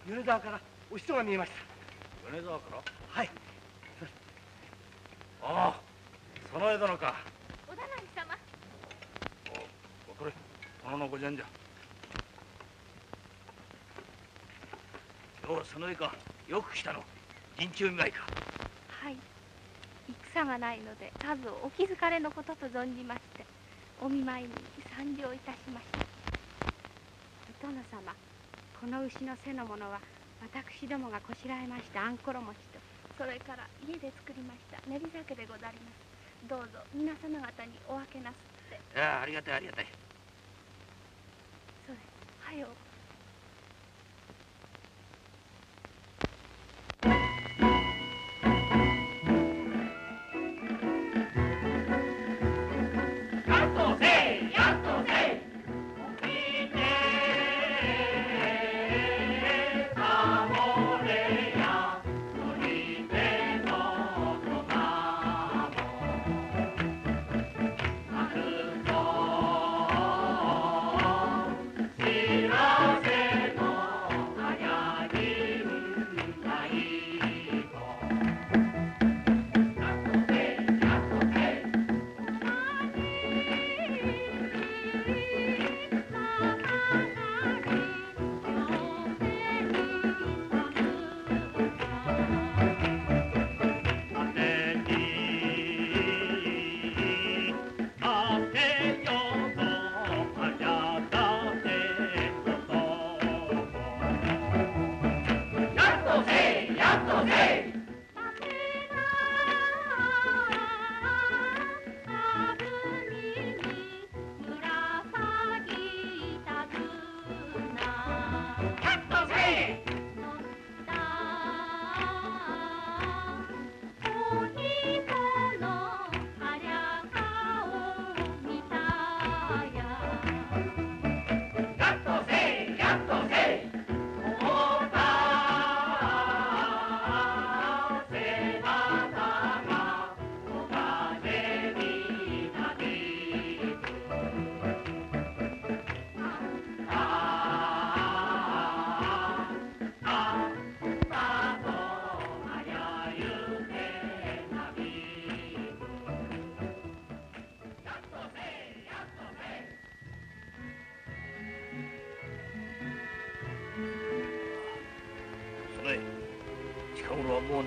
Speaker 4: す米沢からお人が見えました。
Speaker 10: 米沢から？
Speaker 4: はい。
Speaker 10: ああその江戸のか。
Speaker 7: 織田波様。
Speaker 10: おこれ殿のごじゃんじゃ
Speaker 1: 今日その絵か。よく来たの。陣中見舞いか。
Speaker 7: はい。戦がないのでさぞお気づかれのことと存じましてお見舞いに参上いたしました。お殿様この牛の背のものは私どもがこしらえました。あんころ餅とそれから家で作りました。練り酒でござります。どうぞ皆様方にお分けなすって。
Speaker 1: いやありがたいありがたい。
Speaker 7: そ
Speaker 18: はよ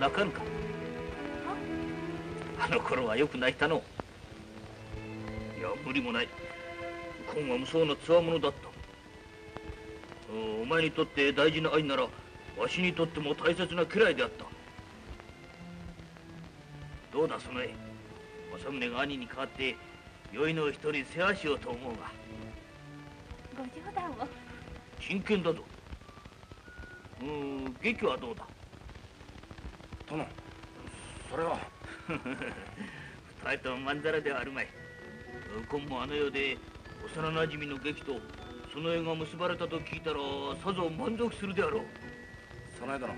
Speaker 1: 泣かぬか？あの頃はよく泣いたのいや無理もない。今は無双のつわものだった。おお前にとって大事な愛ならわしにとっても大切な家来であった。どうだその絵？政宗が兄に代わって良いのを一人世話しようと思うが。
Speaker 18: ご冗談を。
Speaker 1: 真剣だぞ。うーん劇はどうだ？
Speaker 19: 殿。それは。
Speaker 1: 二人ともまんざらではあるまい。今もあの世で幼なじみの劇とその絵が結ばれたと聞いたらさぞ満足するであろう。
Speaker 19: その間殿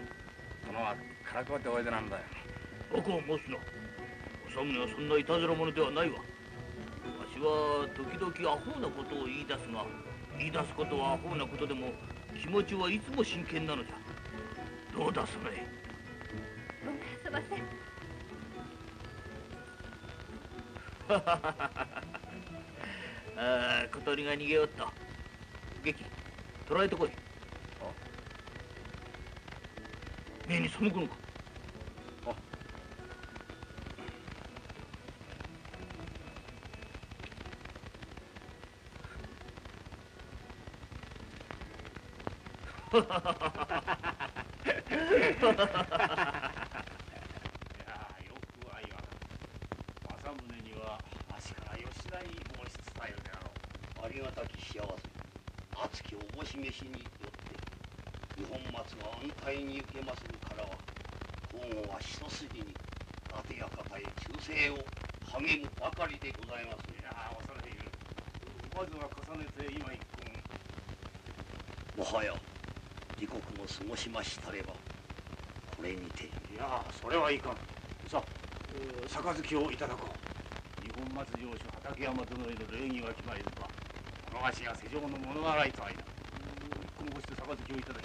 Speaker 19: 殿はからかっておいでなんだよ。
Speaker 1: バカを申すな。政宗はそんないたずら者ではないわ。わしは時々アホなことを言い出すが言い出すことはアホなことでも気持ちはいつも真剣なのじゃ。どうだその絵
Speaker 18: ません。
Speaker 1: ああ小鳥が逃げおった。劇捕らえてこい。目に背くのか。
Speaker 10: いやよくは言わん政宗には足から吉田に申し伝えるであろう
Speaker 16: ありがたき幸せ熱きおぼし飯によって日本松が安泰に受けまするからは皇后は一筋に立てや方へ忠誠を励むばかりでございます
Speaker 10: いや恐れ入る。まずは重ねて今一献。
Speaker 16: もはや時刻も過ごしましたればこれにて。
Speaker 10: いやそれはいか。んさあえー杯をいただこう日本松城主畠山殿への礼儀は決まりずばこのわしが世上の物洗いと間一献ごして杯をいただきたい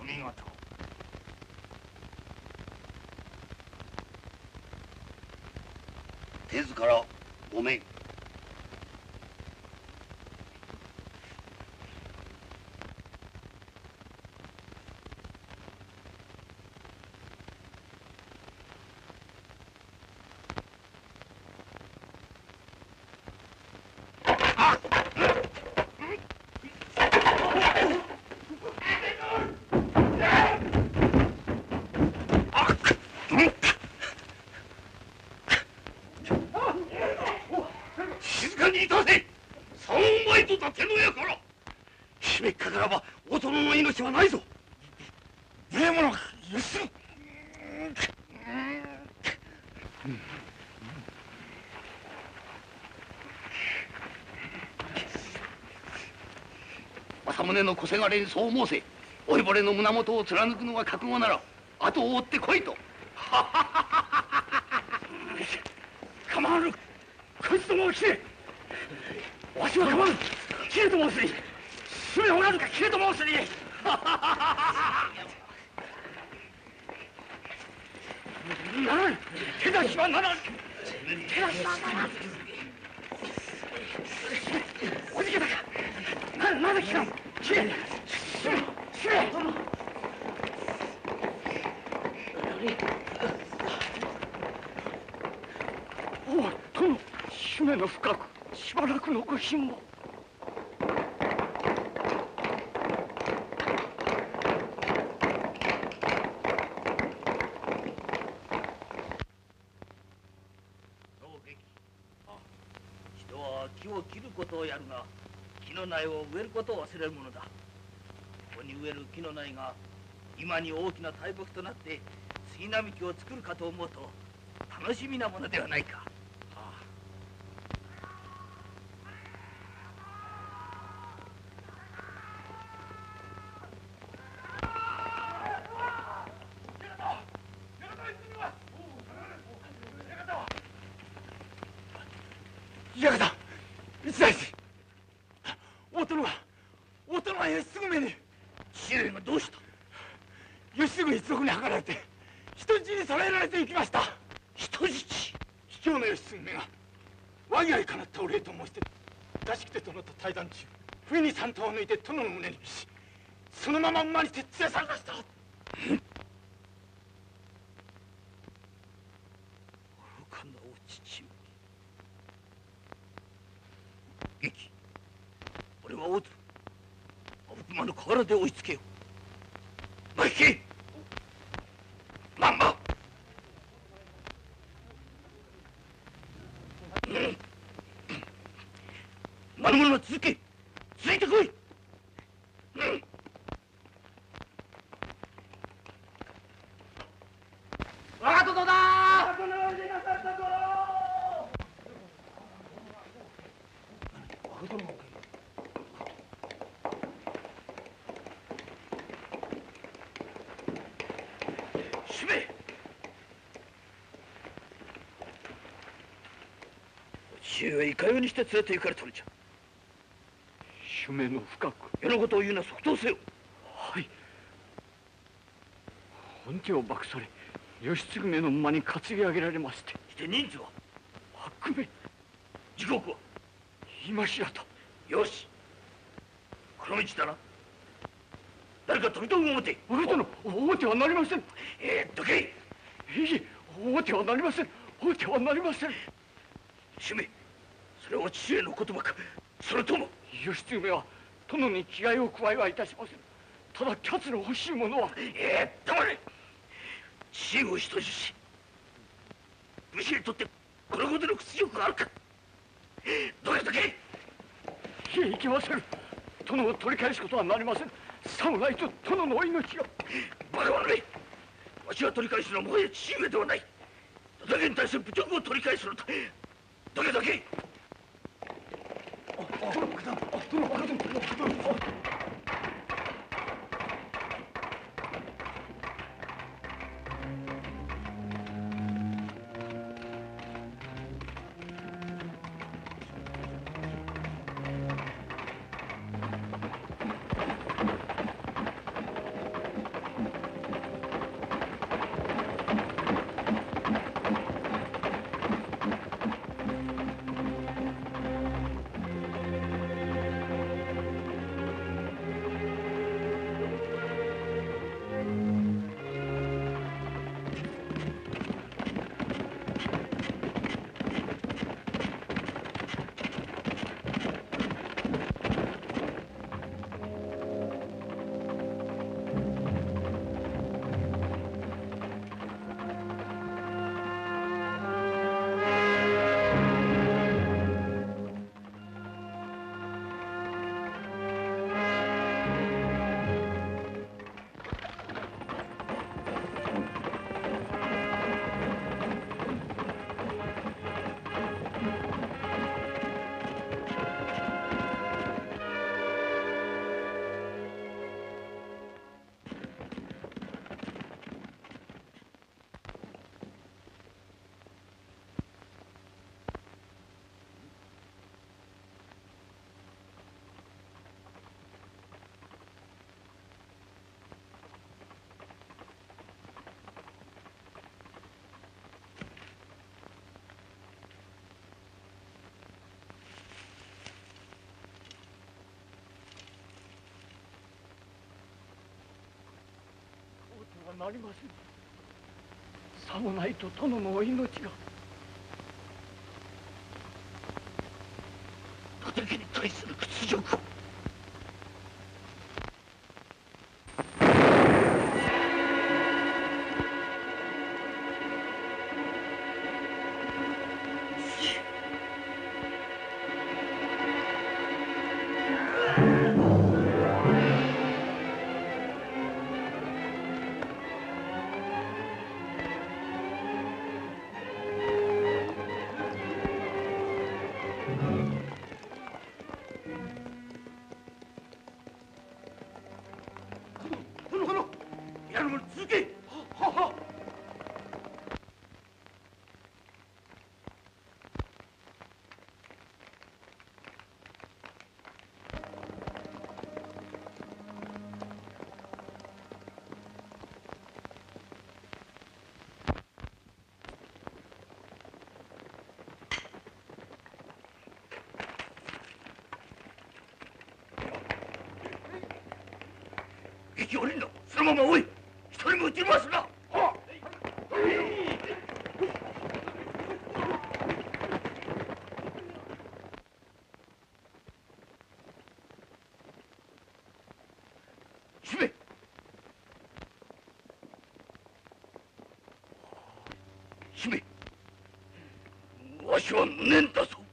Speaker 10: お見事
Speaker 16: 手塚らごめん
Speaker 20: 者がよし
Speaker 15: 政宗の小せがれにそう申せ老いぼれの胸元を貫くのが覚悟なら後を追ってこいと。
Speaker 20: 構わぬ。こいつとも切れわしは構わぬ。切れと申すにすべおらぬか切れと申すに。ならん手出しはならん手出しはならんおじけたか。ななぜ聞かん殿姫の。深くしばらくのご辛抱
Speaker 1: そうべき人は木を切ることをやるが木の苗を植えることを忘れるものだ。ここに植える木の苗が今に大きな大木となって杉並木を作るかと思うと楽しみなものではないか
Speaker 20: 館一大事大殿は大殿は義継めに
Speaker 1: 父上がどうした
Speaker 20: 義継一族に計られて人質にされられていきました
Speaker 1: 人質
Speaker 20: 卑怯な義継めが和議愛かなったお礼と申して出しきて殿と対談中不意に三刀を抜いて殿の胸に伏しそのまにて連れ去りました
Speaker 1: 愚かなお父上劇俺は大津阿武隈の河原で追いつけようマイキーマンバうんマルモルは続けついてこいうん
Speaker 9: 我が殿だ
Speaker 1: しめ父上はいかようにして連れて行かれたのじゃ。
Speaker 20: 姫の深く
Speaker 1: 世のことを言うな即答せよ。
Speaker 20: はい。本手を爆され義継めの馬に担ぎ上げられまして。
Speaker 1: して人数は？
Speaker 20: 悪名。
Speaker 1: 時刻は？
Speaker 20: 今しらと。
Speaker 1: よし。この道だな誰か飛び飛ぶ表
Speaker 20: 我が殿大手はなりません。
Speaker 1: えー、どけ
Speaker 20: いい大手はなりません。大手はなりません。
Speaker 1: 主命の言葉か。それとも
Speaker 20: 義継めは殿に気概を加えはいたしません。ただキャツの欲しいものは
Speaker 1: えー、黙れ父上を人質し武士にとってこれほどの屈辱があるか。どけどけ
Speaker 20: いえいけません殿を取り返すことはなりません。さもないと殿のお命が。
Speaker 1: バカ者めわしが取り返すのはもはや父上ではない。だけに対して侮辱を取り返すのだ。どけどけ
Speaker 3: 어, 그럼 그다음 어, 뚫어, 어, 좀, 어, 좀, 어.
Speaker 1: なりませんさもないと
Speaker 11: 殿のお命が。
Speaker 1: 息を降りんなそのまま追い一人も撃ちますな。姫。姫。わしは無念だぞ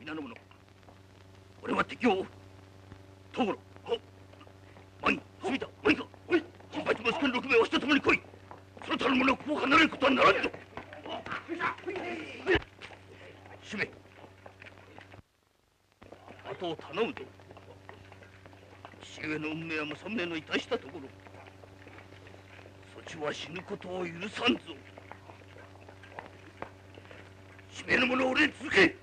Speaker 1: 皆の者俺は敵を追う東五郎はっマギ住田マギかおい。金八息子の六名を一つもに来い。その他の者はここ離れることはならんぞ。姫後を頼むぞ。父上の運命は政宗のいたしたところ。そちは死ぬことを許さんぞ。姫の者を俺に続け。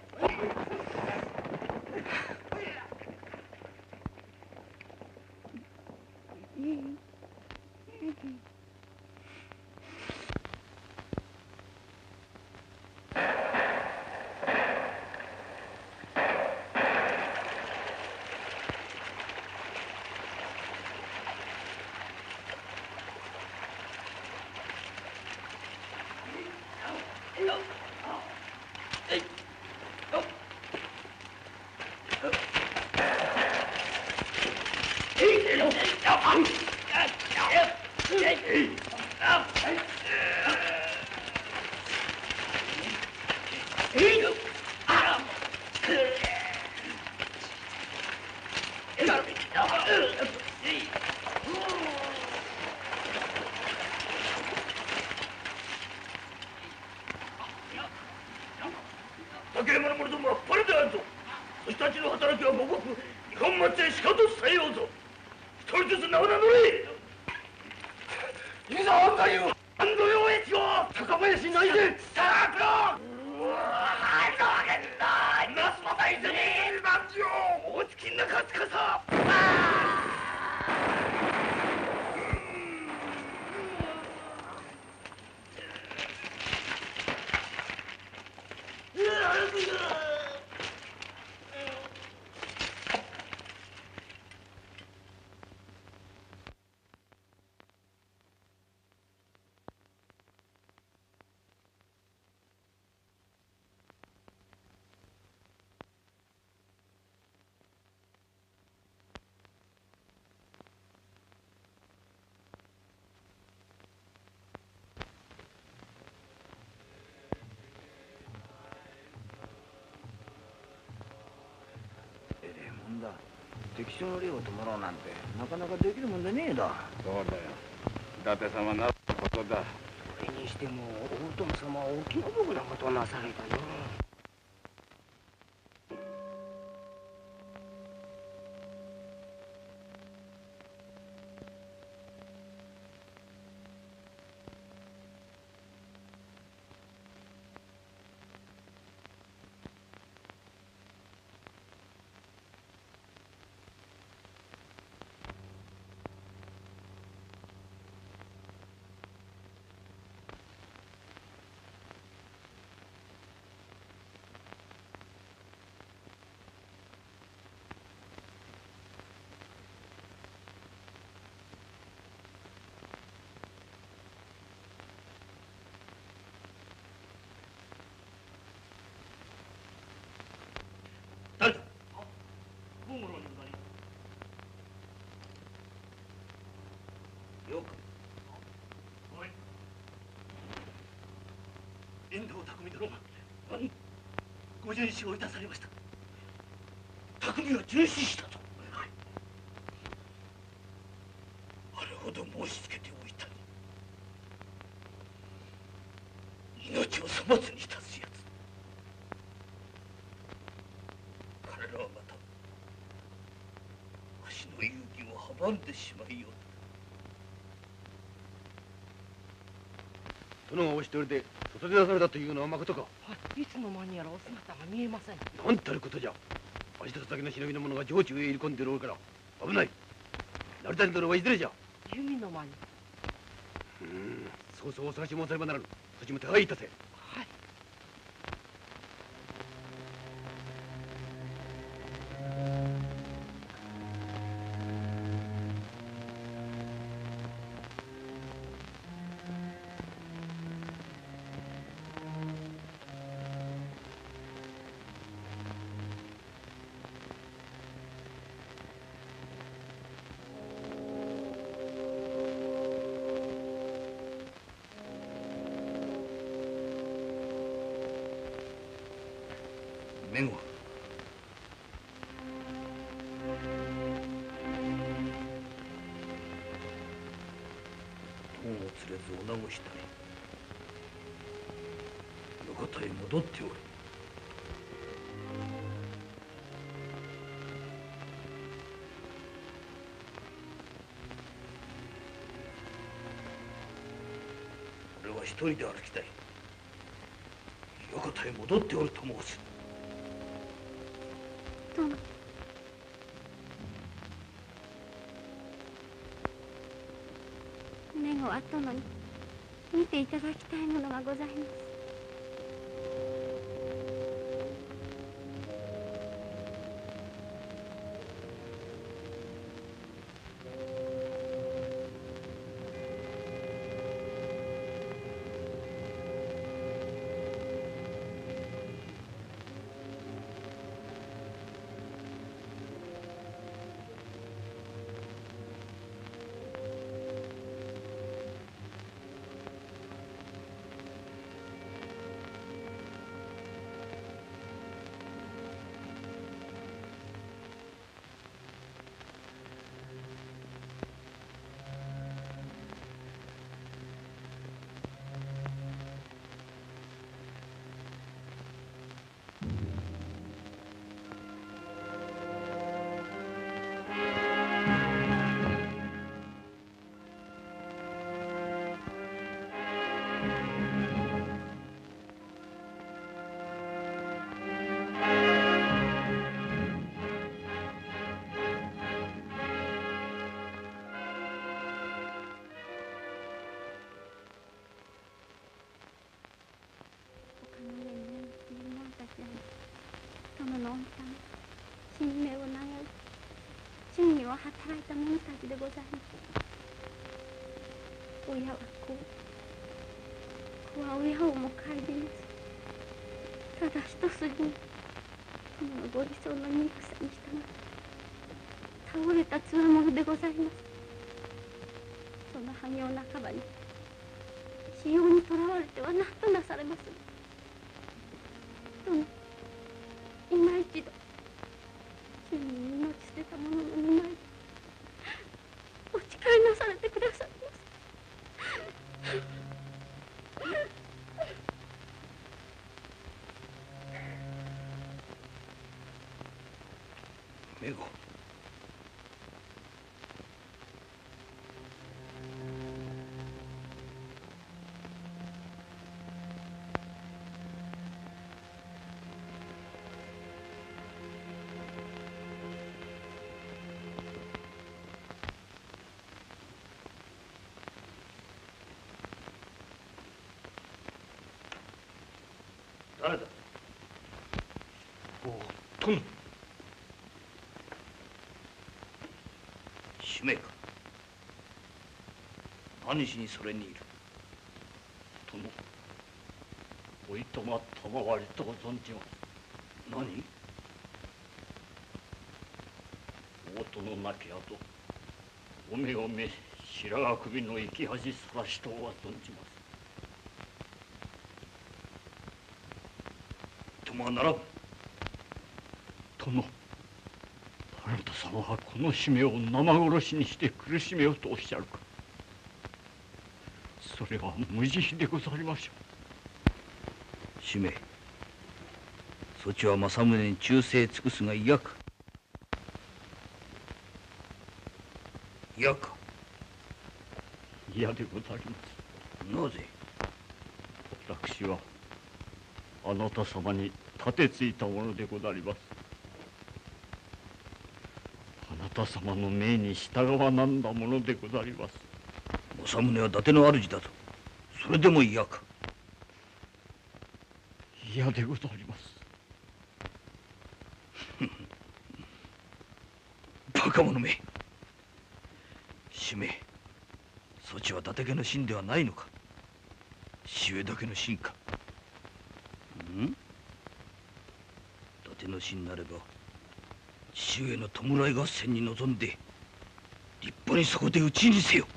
Speaker 17: 敵将の霊を弔うなんてなかなかできるもんでねえだ。
Speaker 11: そうだよ。伊達様なことだ。
Speaker 8: それにしても大友様はお気の毒なことをなされたね
Speaker 1: 匠殿が何ご殉死をいたされました。匠は殉死したと。あれほど申し付けておいた。に命を粗末にいたすやつ。彼らはまたわしの勇気を阻んでしまいよう
Speaker 2: 殿がお一人で外で出されたというのはまことか
Speaker 8: いつの間にやらお姿が見えません。
Speaker 2: なんたることじゃ。足と先の忍びの者が城中へ入り込んでおるから。危ない。成谷殿はいずれじゃ。
Speaker 8: 弓の間に。
Speaker 2: うん。そうそうお探し申さねばならぬ。そちも手配いたせ
Speaker 1: 一人で歩きたい。館へ戻っておると申す。
Speaker 7: 殿。メゴは殿に。見ていただきたいものがございますを働いた者たちでございます。親は子。を子は親をも顧みずただ一筋。に殿のご理想の憎さに従って倒れたつわものでございますその羽を半ばに。使用にとらわれては何となされます。
Speaker 1: 何しにそれにいる？
Speaker 3: 殿おいとま賜りと存じます
Speaker 1: 何？
Speaker 3: 大殿亡き後おめおめ白髪首の生き恥さらしとは存じます。
Speaker 1: 様はならん。
Speaker 3: 殿あなた様はこの姫を生殺しにして苦しめようとおっしゃるか。それは無慈悲でござりましょ
Speaker 1: う。姫そちは政宗に忠誠尽くすが嫌か。嫌か。
Speaker 3: 嫌でござります。
Speaker 1: なぜ？
Speaker 3: 私はあなた様に立てついたものでござります。あなた様の命に従わなんだものでござります
Speaker 1: 政宗は伊達の主だとそれでも嫌か。
Speaker 3: 嫌でござります。
Speaker 1: バカ者め。主命そちは伊達家の臣ではないのか。主上だけの臣か。ん？伊達の臣なれば父上の弔い合戦に臨んで立派にそこで討ちにせよ